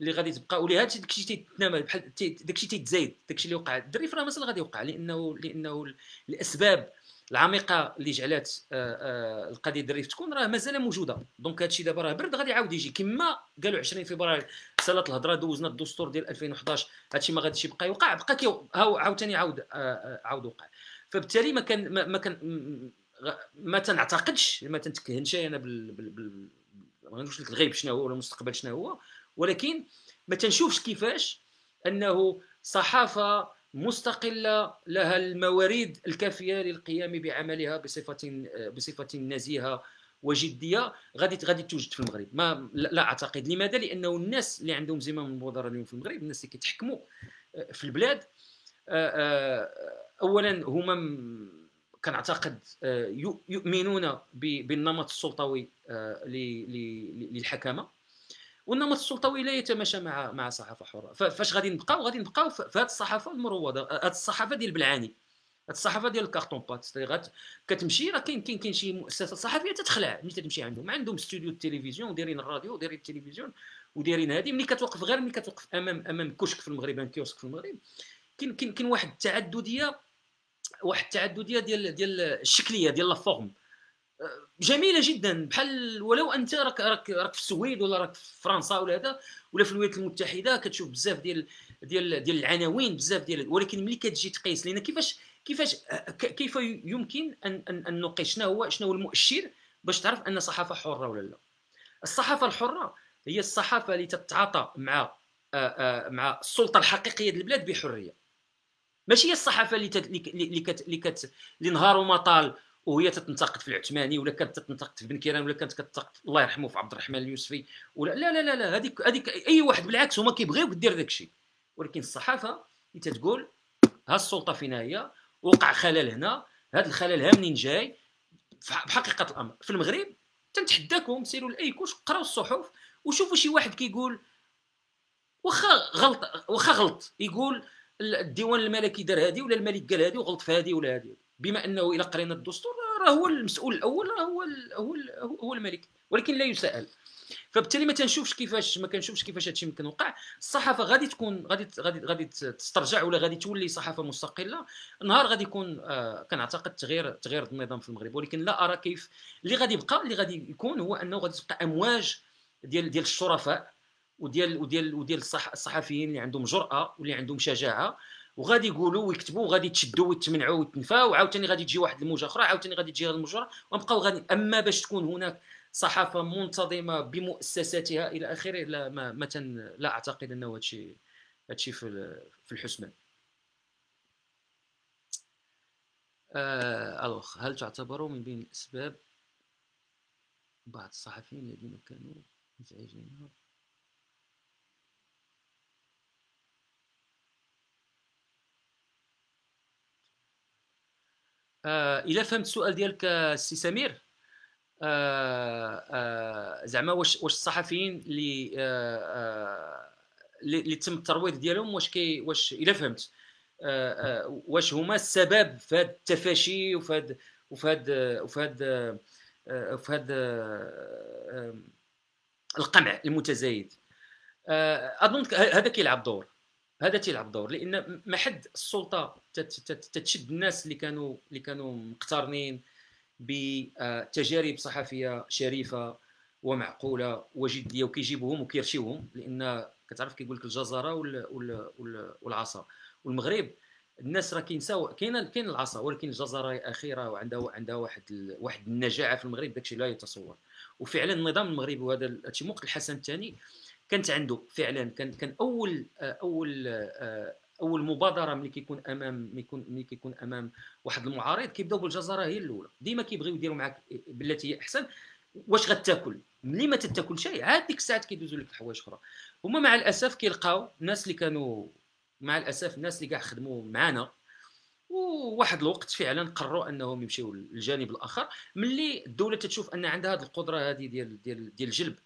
اللي غادي تبقى ولهذا داكشي تيتنامى بحال داكشي تيتزايد داكشي اللي وقع. الريف راه مازال غادي يوقع لأنه لأنه الأسباب العميقة اللي جعلت آه، آه، القضية الريف تكون راه مازال موجودة. donc هادشي دابا راه برد غادي يعاود يجي. كما قالوا 20 فبراير سالات الهضرة دوزنا الدستور ديال 2011 هادشي ما غاديش يبقى يوقع بقى كي عاوتاني عاود آه، عاود وقع. فبالتالي ما كان ما كان ما تنعتقدش ما تنتكهنش أنا بال ما غنقولش لك الغيب شنو هو ولا المستقبل شنو هو. ولكن ما تنشوفش كيفاش أنه صحافة مستقلة لها الموارد الكافية للقيام بعملها بصفة بصفة نزيهة وجدية. غادي غادي توجد في المغرب. ما لا أعتقد. لماذا؟ لأنه الناس اللي عندهم زمام المبادرة اليوم في المغرب الناس اللي كيتحكموا آه، في البلاد آه، آه، اولا هما كنعتقد يؤمنون بالنمط السلطوي للحكمه والنمط السلطوي لا يتماشى مع مع صحافة حرة. فاش غادي نبقاو؟ غادي نبقاو في هذه الصحافة المروضة. هذه الصحافة ديال بالعاني هذه الصحافة ديال الكارتون بات. كتمشي راه كاين كاين كاين شي مؤسسه صحفيه تتخلع. ملي تمشي عندهم. عندهم استوديو التلفزيون ودايرين الراديو ودايرين التلفزيون ودايرين هذه ملي كتوقف غير ملي كتوقف أمام أمام كشك في المغرب kiosque في المغرب كاين كاين واحد التعددية واحد التعددية ديال ديال الشكلية ديال la forme. جميلة جدا. بحال ولو أنت راك راك راك في السويد ولا راك في فرنسا ولا هذا ولا في الولايات المتحدة كتشوف بزاف ديال ديال ديال العناوين بزاف ديال ولكن ملي كتجي تقيس لأن كيفاش كيفاش كيف يمكن ان ان, أن نقيس؟ شنو هو شنو هو المؤشر باش تعرف أن صحافه حرة ولا لا؟ الصحافة الحرة هي الصحافة اللي تتعاطى مع مع السلطة الحقيقية ديال البلاد بحرية. ماشي هي الصحافة اللي اللي كت اللي كت اللي نهار وما طال وهي تتنتقد في العثماني ولا كانت تتنتقد في بن كيران ولا كانت كتنتقد الله يرحمه في عبد الرحمن اليوسفي ولا لا لا لا لا هذيك هذيك أي واحد بالعكس هما كيبغيوك دير داك الشيء. ولكن الصحافة اللي تتقول ها السلطة فينا هي وقع خلل هنا هذا الخلل ها منين جاي؟ بحقيقه الأمر. في المغرب تنتحداكم سيروا لأي كوش قراو الصحف وشوفوا شي واحد كيقول واخا غلط واخا غلط. يقول الديوان الملكي دار هذه ولا الملك قال هذه وغلط في هذه ولا هذه. بما أنه إلى قرينا الدستور راه هو المسؤول الأول راه هو هو هو الملك ولكن لا يسأل. فبالتالي ما تنشوفش كيفاش ما كنشوفش كيفاش هادشي ممكن يوقع. الصحافة غادي تكون غادي غادي غادي تسترجع ولا غادي تولي صحافة مستقلة؟ نهار غادي يكون آه كنعتقد تغيير تغيير النظام في المغرب. ولكن لا أرى كيف اللي غادي يبقى اللي غادي يكون هو أنه غادي تبقى أمواج ديال ديال الشرفاء وديال وديال وديال الصح الصحفيين اللي عندهم جرأة واللي عندهم شجاعة. وغادي يقولوا ويكتبوا وغادي تشدوا وتمنعوا وتنفاو وعاوتاني غادي تجي واحد الموجة أخرى عاوتاني غادي تجي الموجة أخرى ونبقاو غادي أما باش تكون هناك صحافة منتظمة بمؤسساتها إلى آخره لا ما مثلا لا أعتقد أنه هادشي هادشي في في الحسبان. آه هل تعتبر من بين الاسباب بعض الصحفيين الذين كانوا مزعجين؟ آه إلا فهمت السؤال ديالك السي سمير. آه آه زعما واش واش الصحفيين اللي آه آه اللي تم الترويض ديالهم واش كي واش إلا فهمت. آه آه واش هما السبب في هذا التفاشي وفي هذا وفي هذا وفي هذا وفي هذا القمع المتزايد. أظن هذا كيلعب دور. هذا تيلعب دور لأن ما حد السلطة تتشد الناس اللي كانوا اللي كانوا مقترنين بتجارب صحفية شريفة ومعقولة وجديه وكيجيبوهم وكيرشيوهم لأن كتعرف كيقول لك الجزرة والعصا. والمغرب الناس راه كينساو كاين كاين العصا ولكن الجزرة اخيره وعندها عندها واحد ال... واحد النجاعة في المغرب داكشي لا يتصور. وفعلا النظام المغربي وهذا الشيء موقع الحسن الثاني. كانت عنده فعلا كان كان أول أول أول مبادرة ملي كيكون أمام ملي كيكون ملي كيكون أمام واحد المعارض كيبدأو بالجزره هي الأولى. ديما كيبغيو يديروا معاك بالتي هي احسن واش غتاكل؟ ملي ما تتاكل شيء عاد ديك الساعات كيدوزوا لك الحوايج أخرى. هما مع الأسف كيلقاو الناس اللي كانوا مع الأسف الناس اللي كاع خدموا معنا وواحد الوقت فعلا قرروا أنهم يمشيو للجانب الآخر. ملي الدولة تتشوف أن عندها هذه القدرة هذه ديال ديال ديال جلب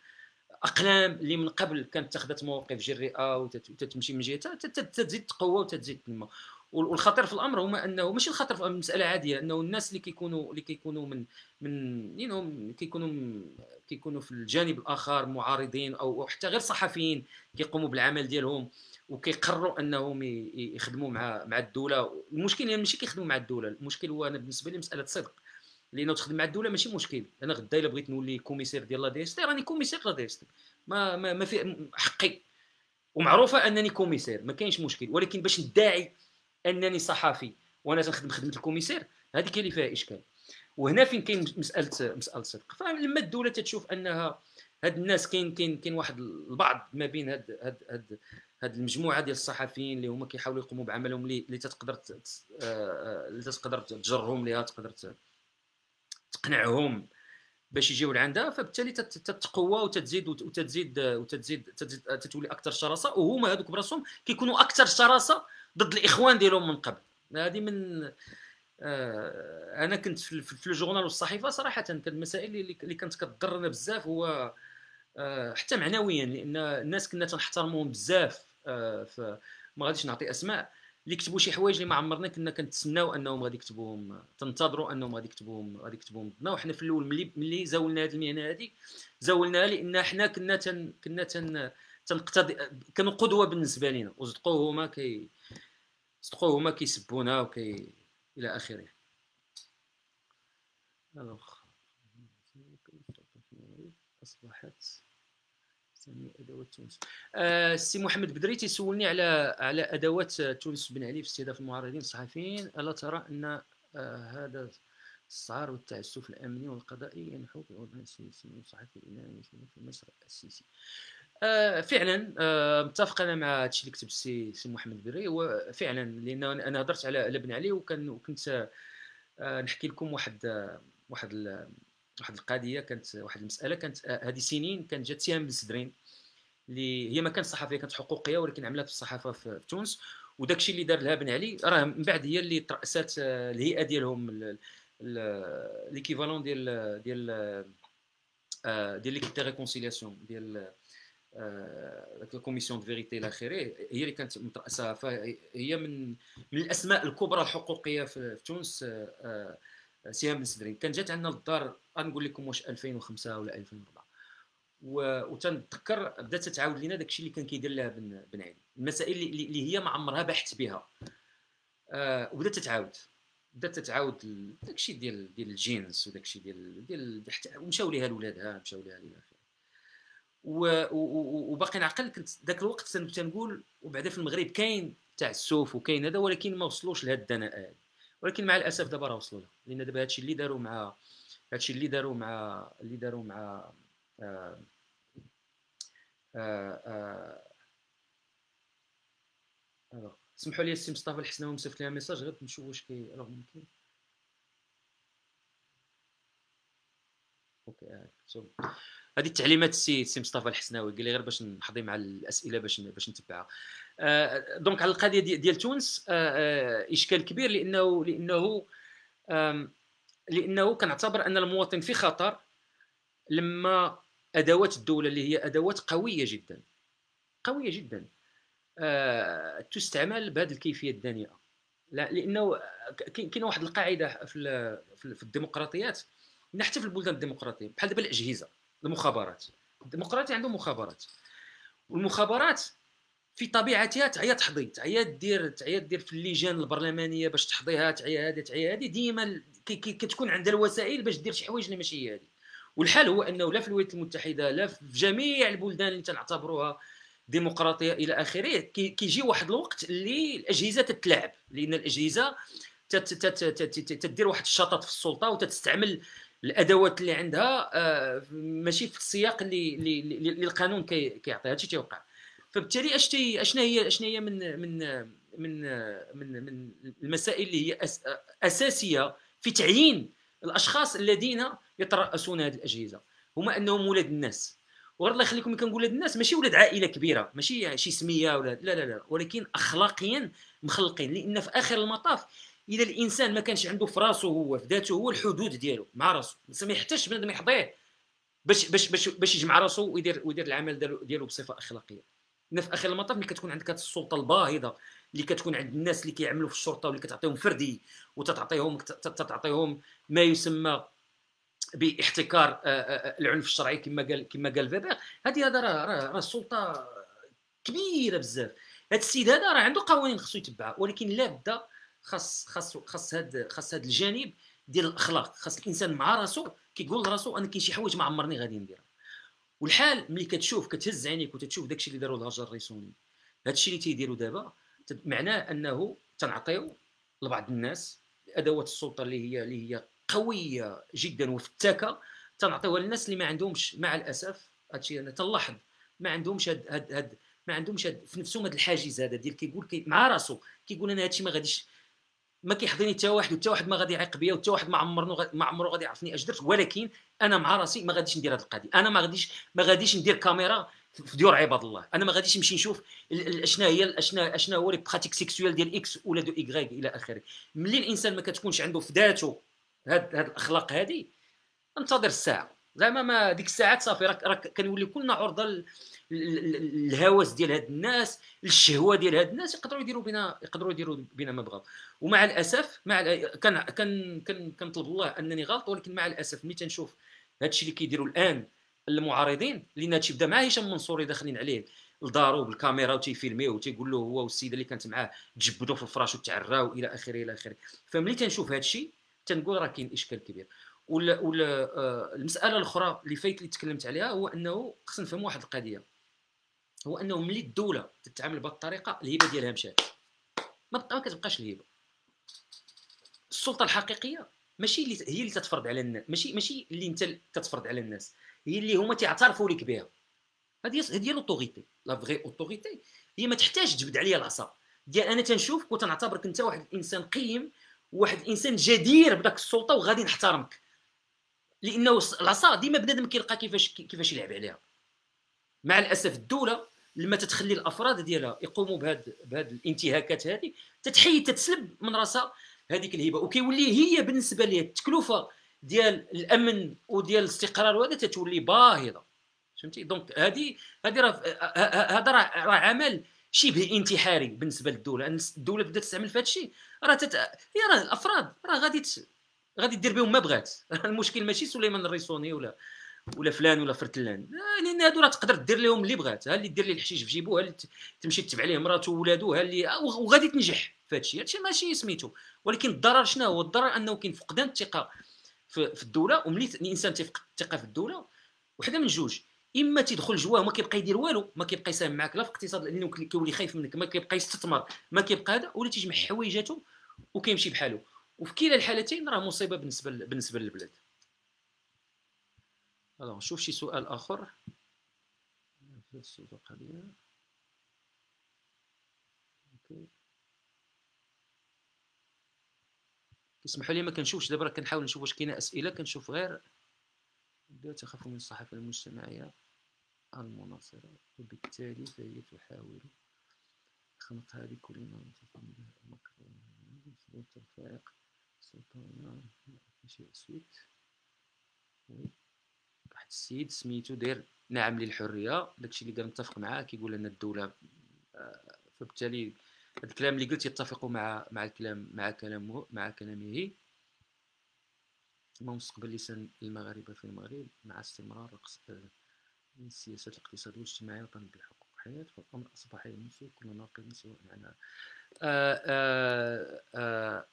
أقلام اللي من قبل كانت اتخذت مواقف جريئة وتتمشي من جهتها تزيد تقوى وتزيد تنمى والخطير في الأمر هما أنه ماشي الخطر في المساله عادية أنه الناس اللي كيكونوا اللي كيكونوا من منين كيكونوا كيكونوا في الجانب الآخر معارضين أو حتى غير صحفيين كيقوموا بالعمل ديالهم وكيقرروا أنهم يخدموا مع مع الدولة. المشكل يعني ماشي كيخدموا مع الدولة المشكل هو أنا بالنسبة لي مسألة صدق. لأنه تخدم مع الدولة ماشي مشكل. أنا غدا الا بغيت نولي commissaire ديال la DST راني commissaire la DST. ما ما, ما في حقي. ومعروفة أنني commissaire ما كاينش مشكل. ولكن باش ندعي أنني صحفي وأنا تنخدم خدمة الكوميسير كاين اللي فيها إشكال. وهنا فين كاين مساله مسألة صدق. فلما الدولة تتشوف أنها هاد الناس كاين كاين كاين واحد البعض ما بين هاد هاد هاد هاد المجموعة ديال الصحفيين اللي هما كيحاولوا يقوموا بعملهم اللي تقدر اللي تقدر تجرهم ليها تقدر تقنعهم باش يجيو لعندها فبالتالي تتقوى وتتزيد وتتزيد وتتزيد تتولي أكثر شراسة. وهما هذوك براسهم كيكونوا أكثر شراسة ضد الإخوان ديالهم من قبل. هذه من آه أنا كنت في الجورنال والصحيفة صراحة كانت المسائل اللي كانت كتضرنا بزاف. هو آه حتى معنويا لأن الناس كنا تنحترموهم بزاف آه ما غاديش نعطي أسماء. اللي كتبوا شي حوايج اللي ما عمرنا كنا كنتسناو أنهم غادي يكتبوهم. تنتظروا أنهم غادي يكتبوهم غادي يكتبوهم. ضدنا وحنا في الأول ملي ملي زاولنا هذه المهنة هذه زاولناها لأن حنا كنا تن كنا تن تنقتدي كانوا قدوة بالنسبة لنا وصدقوا هما كي صدقوا هما كيسبونا وكي إلى آخره. اصبحت أدوات تونس. السي آه، محمد بدري تيسولني على على أدوات تونس بن علي في استهداف المعارضين الصحفيين. ألا ترى أن آه، هذا السعار والتعسف الأمني والقضائي ينحو في وضع السياسي والصحفي في مصر السيسي. آه فعلا متفق أنا مع هادشي اللي كتب السي سي محمد بري هو فعلا لأن أنا هضرت على بن علي وكنت نحكي لكم واحد واحد واحد القضية كانت واحد المسألة كانت آه، هذه سنين كانت جات سهام سدرين اللي هي ما كانت صحفية كانت حقوقية ولكن عملت في الصحافه في, تونس. وداك الشيء اللي دار لها بن علي راه من بعد هي اللي تراسات آه، الهيئة ديالهم l'équivalent ديال ديال آه، ديال l'équipe de réconciliation ديال ال commission de vérité إلى اخره هي اللي كانت مترأسها فهي من من الأسماء الكبرى الحقوقية في تونس سهام بن سدرين كان جات عندنا للدار غنقول لكم واش 2005 ولا 2004 وتنتذكر بدات تتعاود لنا داكشي اللي كان كيدير لها بن, بن علي. المسائل اللي, هي ما عمرها باحت بها. آه وبدات تتعاود بدات تتعاود داكشي ديال ديال الجينز وداكشي ديال ديال ومشاو ليها لولادها مشاو ليها إلى اخره وباقي نعقل كنت ذاك الوقت تنقول وبعدا في المغرب كاين تاع السوف وكاين هذا ولكن ما وصلوش لهاد الدناء هذه ولكن مع الأسف دابا راه وصلوا لها لأن دابا هادشي اللي داروا مع هادشي اللي داروا مع اللي داروا مع آه آه آه سمحوا لي السي مصطفى الحسناوي صيفطت لها message غير نشوف واش كي راه ممكن. OK آه. هذه التعليمات السي مصطفى الحسناوي قال لي غير باش نحضي مع الأسئلة باش باش نتبعها. آه donc على القضية ديال, تونس آه آه إشكال كبير لأنه لأنه لأنه كنعتبر أن المواطن في خطر لما أدوات الدولة اللي هي أدوات قوية جدا. قوية جدا. آه تستعمل بهذه الكيفية الدنيئة. لا لأنه كاين واحد القاعدة في الديمقراطيات حتى في البلدان الديمقراطية بحال دابا الأجهزة المخابرات. الديمقراطية عندهم مخابرات. والمخابرات في طبيعتها تعيا تحضي تعيا دير تعيا دير في اللجان البرلمانية باش تحضيها تعيا هذه تعيا هذه ديما كتكون عندها الوسائل باش دير شي حوايج اللي ماشي هي هذه والحال هو أنه لا في الولايات المتحدة لا في جميع البلدان اللي تنعتبروها ديمقراطية إلى آخره كيجي واحد الوقت اللي الأجهزة تتلعب لأن الأجهزة تدير واحد الشطط في السلطة وتستعمل الأدوات اللي عندها آه، ماشي في السياق اللي اللي, القانون كيعطي. هادشي تيوقع. فبالتالي اش اشنا هي اشنا هي من من من من من المسائل اللي هي أساسية في تعيين الأشخاص الذين يترأسون هذه الأجهزة. هما أنهم ولاد الناس. وغير الله يخليكم ملي كنقول ولاد الناس ماشي ولاد عائلة كبيرة ماشي شي سمية ولا لا لا لا. ولكن اخلاقيا مخلقين. لأن في آخر المطاف إذا الإنسان ما كانش عنده في راسه هو في ذاته هو الحدود ديالو مع راسه. ما يحتاجش بنادم يحضيه باش باش باش باش يجمع راسه ويدير ويدير العمل ديالو بصفة أخلاقية. في آخر المطاف ملي كتكون عندك السلطة الباهظة اللي كتكون عند الناس اللي كيعملوا في الشرطة واللي كتعطيهم فردي وتعطيهم تعطيهم ما يسمى بإحتكار آه، آه، آه، العنف الشرعي كما قال كما قال فيبر. هذه هذا راه راه السلطة كبيرة بزاف. هذا السيد هذا راه عنده قوانين خصو يتبعها ولكن لا بد خاص خاص خاص هذا خاص هذا الجانب ديال الأخلاق. خاص الإنسان مع راسو كيقول لراسو أنا كاين شي حوايج ما عمرني غادي نديرها. والحال ملي كتشوف كتهز عينيك وتتشوف داكشي اللي داروا الهجر الريسوني هادشي اللي تيديروا دابا معناه أنه تنعطيو لبعض الناس أدوات السلطة اللي هي اللي هي قوية جدا وفتاكة تنعطيوها للناس اللي ما عندهمش مع الأسف هادشي أنا تنلاحظ ما عندهمش هاد هاد, هاد ما عندهمش هاد في نفسهم هاد الحاجز هذا ديال كيقول كي مع راسو كيقول أنا هادشي ما غاديش ما كيحضرني حتى واحد وحتى واحد ما غادي يعيق بيا وحتى واحد ما عمرنو ما عمرو غادي يعرفني اش درت ولكن أنا مع راسي ما غاديش ندير هذه القضية. أنا ما غاديش ما غاديش ندير كاميرا في ديور عباد الله. أنا ما غاديش نمشي نشوف أشنا هي اشنا أشنا هو les pratiques sexuelles ديال X ولا de Y إلى آخره. ملي الإنسان ما كتكونش عنده في ذاته هاد هاد الأخلاق هذه انتظر الساعة. زعما ما ديك الساعات صافي راك كنولي كلنا عرضة الهوس ديال هاد الناس الشهوه ديال هاد الناس يقدروا يديروا بنا يقدروا يديروا بنا ما بغاو. ومع الاسف مع كان كان كان كنطلب الله أنني غلط ولكن مع الأسف ملي تنشوف هاد الشيء اللي كيديروا الآن المعارضين لأن هادشي بدا مع هشام منصوري داخلين عليه لدارو بالكاميرا وتيفيلميو وتيقول له هو والسيدة اللي كانت معاه تجبدوا في الفراش وتعراو إلى اخره إلى آخره. فملي تنشوف هاد الشيء تنقول راه كاين إشكال كبير. ولا آه المسألة الأخرى اللي فايت اللي تكلمت عليها هو أنه خصنا نفهم واحد القضية. هو أنه ملي الدولة تتعامل بهذه الطريقة الهيبة ديالها مشات. ما ما كتبقاش الهيبة. السلطة الحقيقية ماشي اللي هي اللي تتفرض على الناس ماشي ماشي اللي أنت تتفرض على الناس. هي اللي هما تيعترفوا لك بها. هذه هذه l'autorité la vraie autorité هي ما تحتاج تجبد عليا العصا ديال أنا تنشوفك وتنعتبرك أنت واحد الانسان قيم واحد الانسان جدير بداك السلطة وغادي نحترمك. لأنه العصا ديما بنادم كيلقى كيفاش كيفاش يلعب عليها مع الاسف الدولة لما تتخلي الافراد ديالها يقوموا بهاد بهاد الانتهاكات هذه تتحيد تتسلب من راسها هذيك الهيبة وكيولي هي بالنسبة ليه التكلفة ديال الأمن وديال الاستقرار وهذا تتولي باهظة فهمتي donc هذه هذه راه هذا راه راه عمل شبه انتحاري بالنسبة للدولة الدولة بدات تستعمل في هذا الشيء راه. هي راه الأفراد راه غادي. غادي دير بهم ما بغات. المشكل ماشي سليمان الريسوني ولا ولا فلان ولا فرتلان. لأن هادو راه تقدر دير لهم اللي بغات. ها اللي دير ليه الحشيش في جيبو ها اللي تمشي تتبع ليه مراته وولادو ها اللي وغادي تنجح في هذا الشيء. ماشي سميتو. ولكن الضرر شنو هو؟ الضرر أنه كاين فقدان الثقة في, الدولة وملي الإنسان تيفقد الثقة في الدولة وحده من جوج. إما تيدخل جواه ما كيبقى يدير والو ما كيبقى يساهم معك لا في الاقتصاد لأنه كيولي خايف منك ما كيبقى يستثمر ما كيبقى هذا ولا تيجمع حوايجاته وكيمشي بحاله وفي كلا الحالتين راه مصيبة بالنسبة بالنسبة للبلاد. الوغ نشوف شي سؤال آخر. اسمحوا لي ما كنشوفش. دابا كنحاول نشوف واش كاينة أسئلة. كنشوف غير تخاف من الصحافه المجتمعية. المناصرة. وبالتالي فهي تحاول خنقها لكل ما مكروه الفائق سلطانه شيء سويت. واحد السيد سميتو داير نعم للحرية. داكشي اللي كنتفق معاه كيقول أن الدولة آه، فبالتالي هذا الكلام اللي قلت يتفق مع مع الكلام مع كلامه مع كلامه. مستقبل لسان المغاربة في المغرب مع استمرار السياسات الاقتصاديه والاجتماعيه وطالب بحقوق الحياة فالأمر أصبح يمس كل ناقد سواء على آه، آه، آه،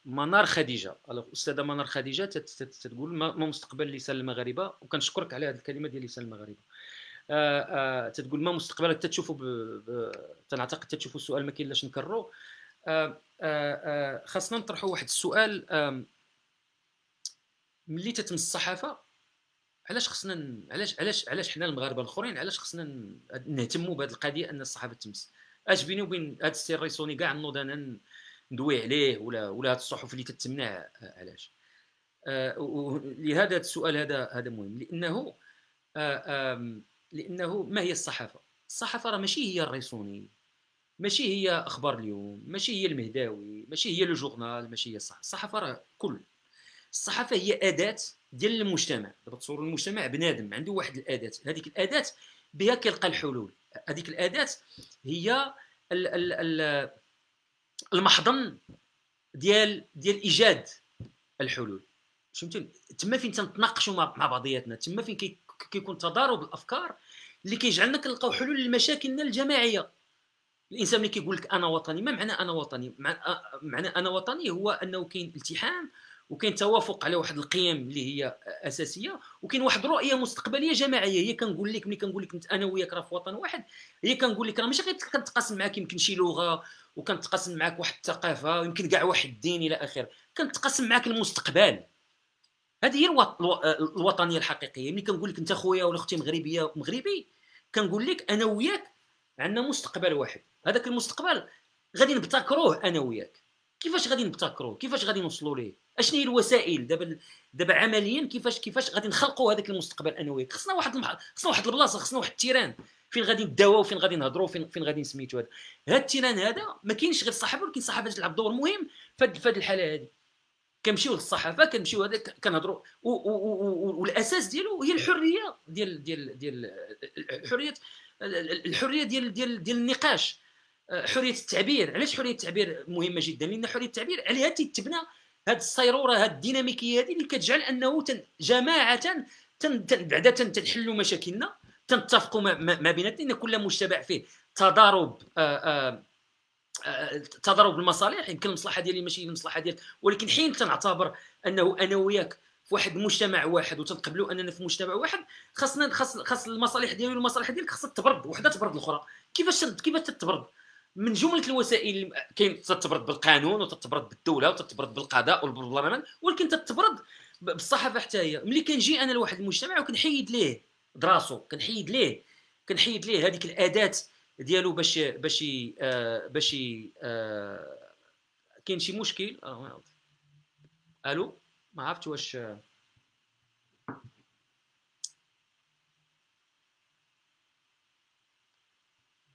منار خديجة. الاستاذه منار خديجة تقول ما مستقبل لسان المغاربة وكنشكرك على هذه الكلمة ديال لسان المغاربة. تتقول ما مستقبلك تتشوفوا ب... تنعتقد تتشوفوا السؤال ما كاين لاش نكرروا خاصنا نطرحوا واحد السؤال ملي تتم الصحافة علاش خصنا علاش علاش علاش حنا المغاربة الآخرين علاش خصنا نهتموا بهذه القضية أن الصحافة تمس اش بيني وبين هذا السي الريسوني كاع نوض أنا ندوي عليه ولا ولا هاد الصحف اللي تتمنع علاش؟ آه لهذا السؤال هذا هذا مهم. لأنه آه لأنه ما هي الصحافة؟ الصحافة راه ماشي هي الريسوني ماشي هي أخبار اليوم ماشي هي المهداوي ماشي هي لو جورنال ماشي هي الصحافة. الصحافة راه كل. الصحافة هي أداة ديال المجتمع. دابا تصوروا المجتمع بنادم عنده واحد الأداة. هذيك الأداة بها كيلقى الحلول. هذيك الأداة هي المحضن ديال ديال إيجاد الحلول. فهمتي تما فين تنتناقشوا مع بعضياتنا تما فين كيكون تضارب الأفكار اللي كيجعلنا كنلقاو حلول لمشاكلنا الجماعية. الإنسان اللي كيقول لك أنا وطني ما معنى أنا وطني؟ معنى أنا وطني هو أنه كاين التحام وكاين توافق على واحد القيم اللي هي أساسية وكاين واحد الرؤية مستقبلية جماعية. هي كنقول لك ملي كنقول لك أنا وياك راه في وطن واحد هي كنقول لك راه ماشي غير كنتقاسم معاك يمكن شي لغة وكنتقاسم معاك واحد الثقافة يمكن كاع واحد الدين إلى آخره. كنتقاسم معاك المستقبل. هذه هي الوطنية الحقيقية. ملي كنقول لك أنت خويا ولا أختي مغربية مغربي كنقول لك أنا وياك عندنا مستقبل واحد. هذاك المستقبل غادي نبتكروه أنا وياك. كيفاش غادي نبتكروه كيفاش غادي نوصلوا ليه؟ أشنو هي الوسائل؟ دابا دابا عمليا كيفاش كيفاش غادي نخلقوا هذاك المستقبل وياك خصنا واحد المح... خصنا واحد البلاصة خصنا واحد التيران. فين غادي نداواو فين غادي نهضروا فين فين غادي نسميتو هذا؟ هذا التيران هذا ما كاينش غير الصحافة ولكن الصحافة تلعب دور مهم في هذه الحالة هذه كنمشيو للصحافة كنمشيو هذا كنهضروا والأساس ديالو هي الحرية ديال ديال ديال الحريه الحرية ديال ديال ديال النقاش. حرية التعبير. علاش حرية التعبير مهمة جدا؟ لأن حرية التعبير عليها تتبنى هذه الصيرورة هذه الديناميكية هذه اللي كتجعل أنه تن جماعة تن بعدا تنحلوا مشاكلنا تنتفقوا ما بيناتنا كل مجتمع فيه تضارب آآ آآ تضارب المصالح يمكن المصلحه ديالي ماشي المصلحة ديالك. ولكن حين تنعتبر أنه أنا وياك في واحد المجتمع واحد وتنقبلوا أننا في مجتمع واحد خاصنا خاص خاص المصالح ديالي والمصالح ديالك خاصها تبرد وحدة تبرد الأخرى. كيفاش كيفاش تتبرد؟ من جملة الوسائل كاين تتبرد بالقانون وتتبرد بالدولة وتتبرد بالقضاء والبرلمان ولكن تتبرد بالصحافة حتى هي. ملي كنجي أنا لواحد المجتمع وكنحيد ليه دراسو كنحيد ليه كنحيد ليه هذيك الأداة ديالو باش باش آه باش آه كاين شي مشكل؟ آه ألو؟ ما عرفت واش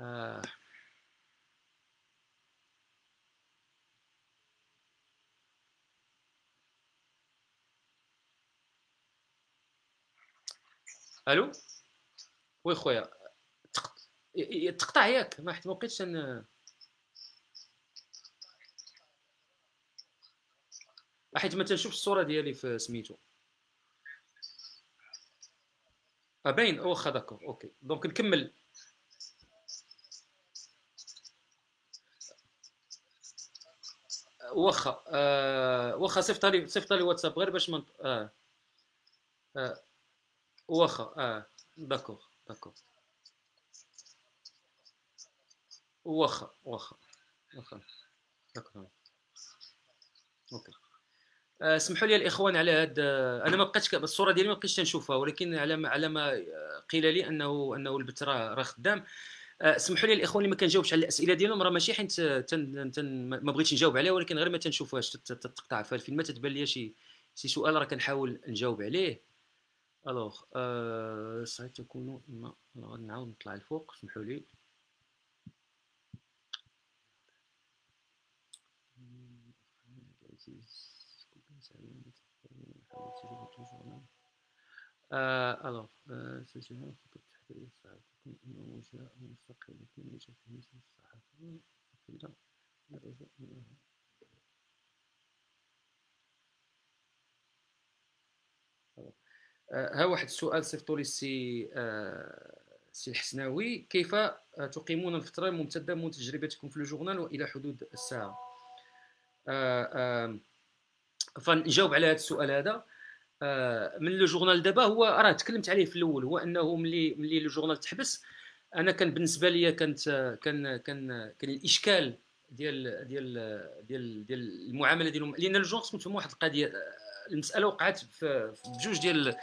آه. ألو؟ وي خويا تقطع ياك ما حيت ما بقيتش أنا حيت ما تنشوفش الصورة ديالي في سميتو. باين واخا d'accord OK. donc نكمل. واخا آه واخا صيفط لي صيفط لي واتساب غير باش من آه, آه. واخا آه d'accord d'accord. واخا واخا واخا d'accord. OK. آه سمحوا لي الإخوان على هاد آه أنا ما بقيتش الصورة ديالي ما بقيتش تنشوفها ولكن على ما على ما قيل لي أنه أنه البث راه خدام. سمحوا لي الإخوان اللي ما كنجاوبش على الأسئلة ديالهم راه ماشي حيت ما بغيتش نجاوب عليها ولكن غير ما تنشوفهاش تقطع. فالفيلم ما تتبان لي شي شي سؤال راه كنحاول نجاوب عليه. ألوغ أه سيتكون اما غادي نعاود نطلع الفوق سمحوا لي. آه ألوغ آه مثل كذا ها واحد السؤال صيفطوا لي السي السي الحسناوي. كيف تقيمون الفترة الممتدة من تجربتكم في الجورنال وإلى حدود الساعة؟ فنجاوب على هذا السؤال هذا. من لو جورنال دابا هو راه تكلمت عليه في الأول هو أنه ملي ملي لو جورنال تحبس أنا كان بالنسبة لي كانت كان كان كان الإشكال ديال ديال ديال ديال المعاملة ديالهم. لأن الجورنال خصكم تفهموا واحد القضية المسألة وقعت في بجوج ديال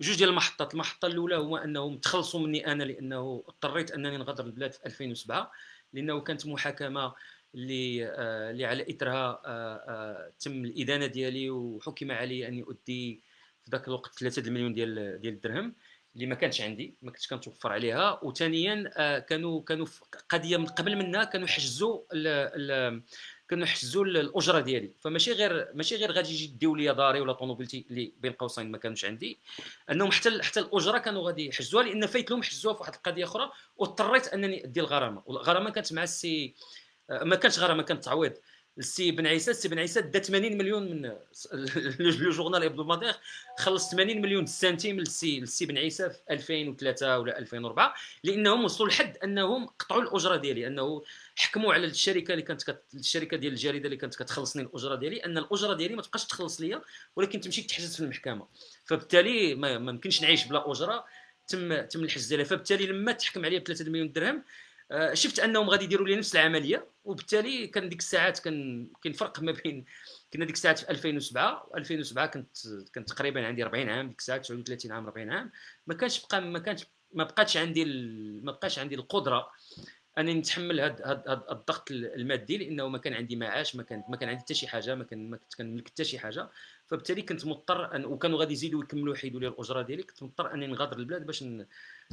جوج ديال المحطات. المحطة الأولى هو أنهم تخلصوا مني أنا لأنه اضطريت أنني نغادر البلاد في 2007 لأنه كانت محاكمة اللي على إثرها تم الإدانة ديالي وحكم علي اني اؤدي في ذاك الوقت 3 المليون ديال ديال الدرهم. اللي ما كانش عندي ما كنتش كنتوفر عليها. وثانيا آه كانوا كانوا قضية من قبل منها كانوا حجزوا كانوا حجزوا الأجرة ديالي. فماشي غير ماشي غير غادي يجي يديو لي داري ولا طوموبيلتي اللي بين قوسين ما كانوش عندي. أنهم حتى حتى الأجرة كانوا غادي يحجزوها لأن فايت لهم حجزوها في واحد القضية أخرى واضطريت أنني أدي الغرامة. والغرامة كانت مع السي ما كانتش غرامة كانت تعويض. السي بن عيسى السي بن عيسى دا 80 مليون من Le Journal Hebdomadaire خلص 80 مليون سنتيم للسي للسي بن عيسى في 2003 ولا 2004 لأنهم وصلوا لحد أنهم قطعوا الأجرة ديالي أنه حكموا على الشركة اللي كانت كت... الشركة ديال الجريدة اللي كانت كتخلصني الأجرة ديالي أن الأجرة ديالي ما تبقاش تخلص ليا ولكن تمشي تحجز في المحكمة. فبالتالي ما, يمكنش نعيش بلا أجرة تم تم الحجز ديالها. فبالتالي لما تحكم عليا ب 3 مليون درهم شفت انهم غادي يديروا لي نفس العملية وبالتالي كان ديك الساعات كان كاين فرق ما بين كنا ديك الساعات في 2007 2007 كنت كنت تقريبا عندي 40 عام ديك الساعات 39 عام 40 عام ما كانش بقى ما كانش ما بقاتش عندي ما بقاش عندي القدرة انني نتحمل هذا هاد الضغط المادي لأنه ما كان عندي معاش ما كان ما كان عندي حتى شي حاجة ما كان ما كنت كنملك حتى شي حاجة فبالتالي كنت مضطر أن وكانوا غادي يزيدوا يكملوا يحيدوا لي الأجرة ديالي كنت مضطر انني نغادر البلاد باش.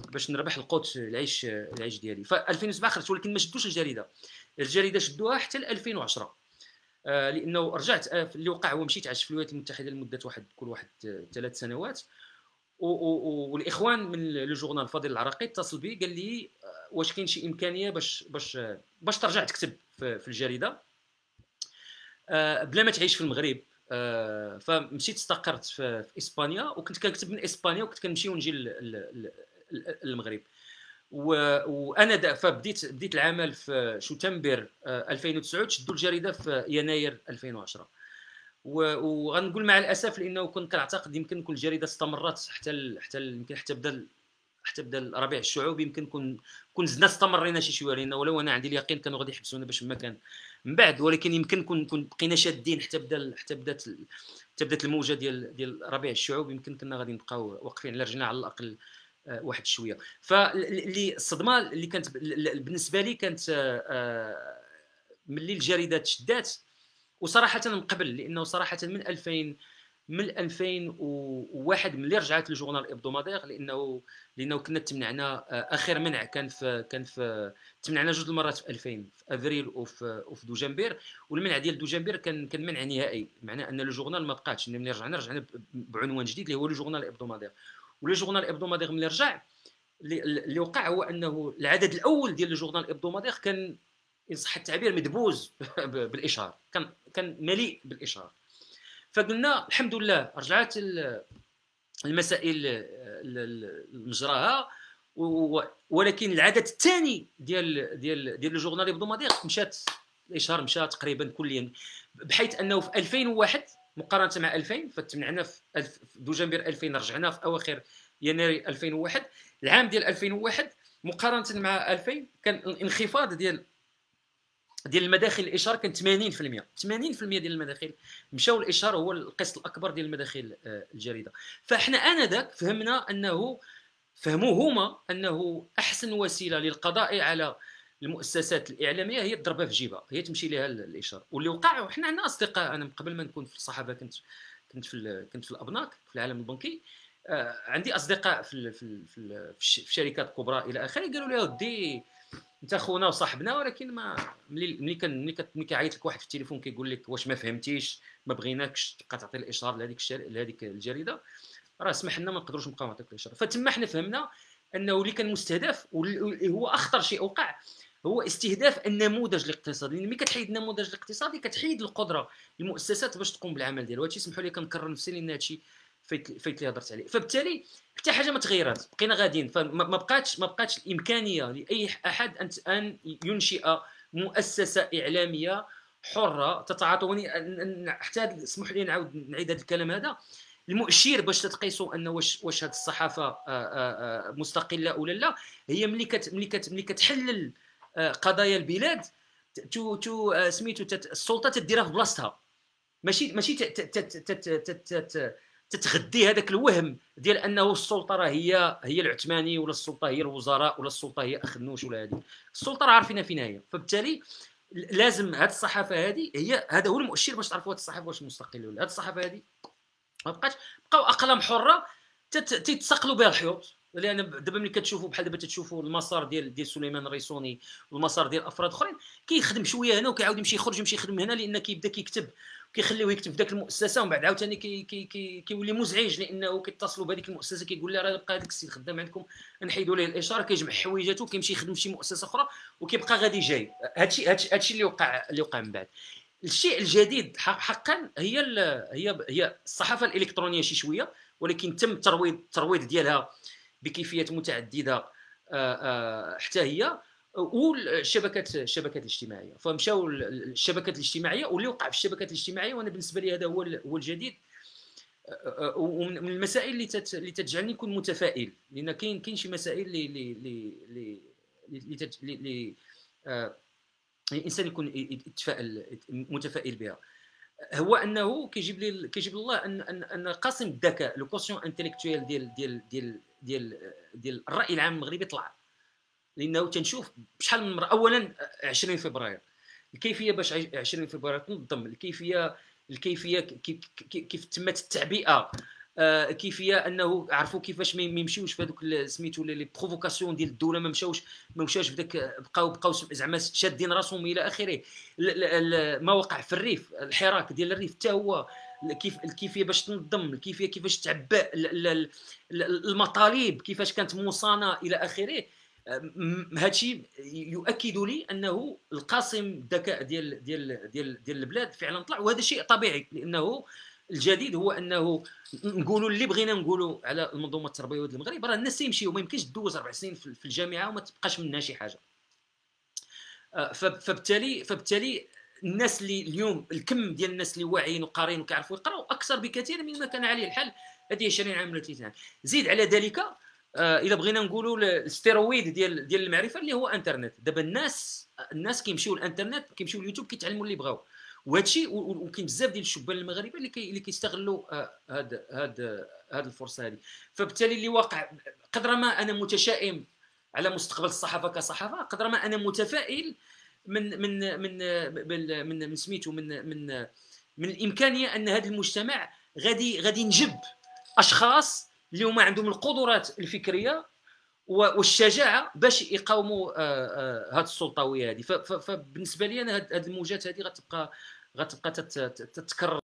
باش نربح القوت العيش العيش ديالي. ف 2007 خرجت ولكن ما شدوش الجريدة. الجريدة شدوها حتى ل 2010 آه لأنه رجعت آه اللي وقع هو مشيت عشت في الولايات المتحدة لمدة واحد كل واحد ثلاث سنوات. والإخوان من لو جورنال فاضل العراقي اتصل بي قال لي آه، واش كاين شي إمكانية باش باش باش ترجع تكتب في, في الجريدة؟ آه بلا ما تعيش في المغرب. آه فمشيت استقرت في, في إسبانيا وكنت كنكتب من إسبانيا وكنت كنمشي ونجي للمغرب وأنا فبديت بديت العمل في شتنبر 2009 شدوا الجريدة في يناير 2010 وغنقول مع الأسف لأنه كنت كنعتقد يمكن كل الجريدة استمرت حتى حتى يمكن حتى بدا حتى بدا الربيع الشعوبي يمكن كون كون زدنا استمرينا شي شوية لأن ولو أنا عندي اليقين كانوا غادي يحبسونا باش ما كان. من بعد ولكن يمكن كون كون بقينا شادين حتى بدا حتى بدات حتى بدات الموجة ديال ديال الربيع الشعوبي يمكن كنا غادي نبقاو واقفين. على رجلنا على الأقل آه، واحد شوية. فاللي الصدمة اللي كانت بالنسبة لي كانت آه، آه، ملي الجريدة تشدات. وصراحة من قبل لأنه صراحة من 2000 من 2001 ملي رجعت لجورنال إبدومادير لأنه لأنه كنا تمنعنا آه، آخر منع كان في كان في تمنعنا جوج المرات في 2000 في افريل وفي وفي دجنبر. والمنع ديال دجنبر كان كان منع نهائي. معناه أن ال Journal ما بقاتش. ملي رجعنا رجعنا بعنوان جديد اللي هو Le Journal Hebdomadaire. و Le Journal Hebdomadaire ملي رجع اللي وقع هو أنه العدد الأول ديال Le Journal Hebdomadaire كان إن صح التعبير مدبوز بالإشهار كان كان مليء بالإشهار. فقلنا الحمد لله رجعت المسائل مجراها ولكن العدد الثاني ديال ديال ديال الجورنال هيبدومادير مشات الإشهار مشى تقريبا كليا بحيث أنه في 2001 مقارنة مع 2000 فتمنعنا في دجنبر 2000 رجعنا في أواخر يناير 2001 العام ديال 2001 مقارنة مع 2000 كان الانخفاض ديال ديال المداخل الاشهار كان 80% 80% ديال المداخل مشاو الاشهار هو القسط الأكبر ديال المداخل آه، الجريدة. فإحنا آنذاك فهمنا أنه فهموا هما أنه أحسن وسيلة للقضاء على المؤسسات الإعلامية هي الضربه في جيبها هي تمشي لها الإشارة. واللي وقع وحنا عندنا أصدقاء أنا قبل ما نكون في الصحافة كنت كنت في كنت في الأبناك في العالم البنكي. آه عندي أصدقاء في في في, في شركات كبرى إلى آخره قالوا لي ودي أنت خونا وصاحبنا ولكن ما ملي ملي كان ملي كيعيط لك واحد في التليفون كيقول لك واش ما فهمتيش ما بغيناكش تبقى تعطي الاشهار لهذيك. لهذيك الجريدة. راه سمح لنا ما نقدروش نبقاو نعطيك الاشهار فتما حنا فهمنا أنه اللي كان مستهدف هو أخطر شيء وقع هو استهداف النموذج الاقتصادي لأن ملي كتحيد النموذج الاقتصادي كتحيد القدرة للمؤسسات باش تقوم بالعمل ديالها. وهادشي سمحوا لي كنكرر نفسي لأن هادشي فايت فايت اللي هضرت عليه. فبالتالي حتى حاجة ما تغيرت بقينا غاديين. فما بقاتش ما بقاتش الإمكانية لأي أحد أن أن ينشئ مؤسسة إعلامية حرة تتعاطى. حتى اسمح لي نعاود نعيد هذا الكلام هذا. المؤشر باش تقيسوا أن واش واش هذه الصحافة مستقلة ولا لا هي ملي كت ملي كت ملي كتحلل قضايا البلاد. تو تو سميتو السلطة تديرها في بلاصتها. ماشي ماشي تتغذي هذاك الوهم ديال أنه السلطة راه هي هي العثماني ولا السلطة هي الوزراء ولا السلطة هي اخنوش ولا هذه السلطة راه عارفينها فين هي فبالتالي لازم هذه الصحافة هذه هي هذا هو المؤشر باش تعرفوا هذه الصحافة واش مستقلة ولا. هذه الصحافة هذه ما بقاش بقاو أقلام حرة تتسقلوا بها الحيوط لأن دابا ملي كتشوفوا بحال دابا تشوفوا المسار ديال ديال سليمان الريسوني والمسار ديال أفراد أخرين كيخدم شوية هنا وكيعاود يمشي يخرج يمشي يخدم هنا لأن كيبدا كيكتب كيخليوه يكتب في ذاك المؤسسة ومن بعد عاوتاني كي كي كي كيولي مزعج لأنه كيتصلوا بهذيك المؤسسة كيقول لها راه بقى هذاك السيد خدام عندكم نحيدوا ليه الإشهار كيجمع حويجاته كيمشي يخدم في شي مؤسسة أخرى وكيبقى غادي جاي. هادشي هادشي اللي وقع اللي وقع من بعد. الشيء الجديد حقا هي هي هي الصحافة الإلكترونية شي شوية ولكن تم ترويض الترويض ديالها بكيفيات متعددة آه، آه، حتى هي والشبكات الشبكات الاجتماعية. فمشاو الشبكات الاجتماعية واللي وقع في الشبكات الاجتماعية وأنا بالنسبة لي هذا هو هو الجديد. ومن المسائل اللي اللي تجعلني نكون متفائل. لأن كاين كاين شي مسائل اللي اللي اللي اللي الإنسان يكون يتفائل متفائل بها. هو أنه كيجيب لي كيجيب الله أن أن, قاسم الذكاء le quotient intellectuel ديال ديال ديال ديال ديال الرأي العام المغربي طلع. لأنه تنشوف بشحال من مرة اولا 20 فبراير. الكيفية باش 20 فبراير تنظم. الكيفية الكيفية كيف تمت التعبئة. آه، كيفيه أنه عرفوا كيفاش ما يمشيوش في هذوك سميتو les provocations ديال الدولة ما مشاوش ما مشاوش ذاك بقاو بقاو زعما شادين راسهم إلى آخره. ما وقع في الريف الحراك ديال الريف حتى هو كيف الكيفية باش تنظم الكيفية كيفاش تعبى المطالب كيفاش كانت مصانه إلى آخره. هادشي يؤكد لي أنه القاسم الذكاء ديال ديال ديال ديال البلاد فعلا طلع. وهذا شيء طبيعي لأنه الجديد هو أنه نقولوا اللي بغينا نقولوا على المنظومة التربوية ديال المغرب راه الناس يمشيو ما يمكنش دوز أربع سنين في الجامعة وما تبقاش منها شي حاجة. آه، فبالتالي فبالتالي الناس اللي اليوم الكم ديال الناس اللي واعيين وقارين وكيعرفوا يقراوا أكثر بكثير مما كان عليه الحال. هذه 20 عام ولا 30 عام زيد على ذلك آه إذا بغينا نقولوا les stéroïdes ديال ديال المعرفة اللي هو إنترنت. دابا الناس الناس كيمشيو الإنترنت كيمشيو اليوتيوب كيتعلموا اللي بغاو. وهذا الشيء وكاين بزاف ديال الشبان المغاربة اللي كي اللي كيستغلوا هاد هاد هاد الفرصة هذه فبالتالي اللي واقع قدر ما أنا متشائم على مستقبل الصحافة كصحافة قدر ما أنا متفائل من من من من, من سميتو من من من الإمكانية أن هذا المجتمع غادي غادي نجب أشخاص اللي هما عندهم القدرات الفكرية والشجاعة باش يقاوموا هذه السلطوية هذه فبالنسبه لي أنا هذه الموجات هذه غتبقى غتبقى تتكرر.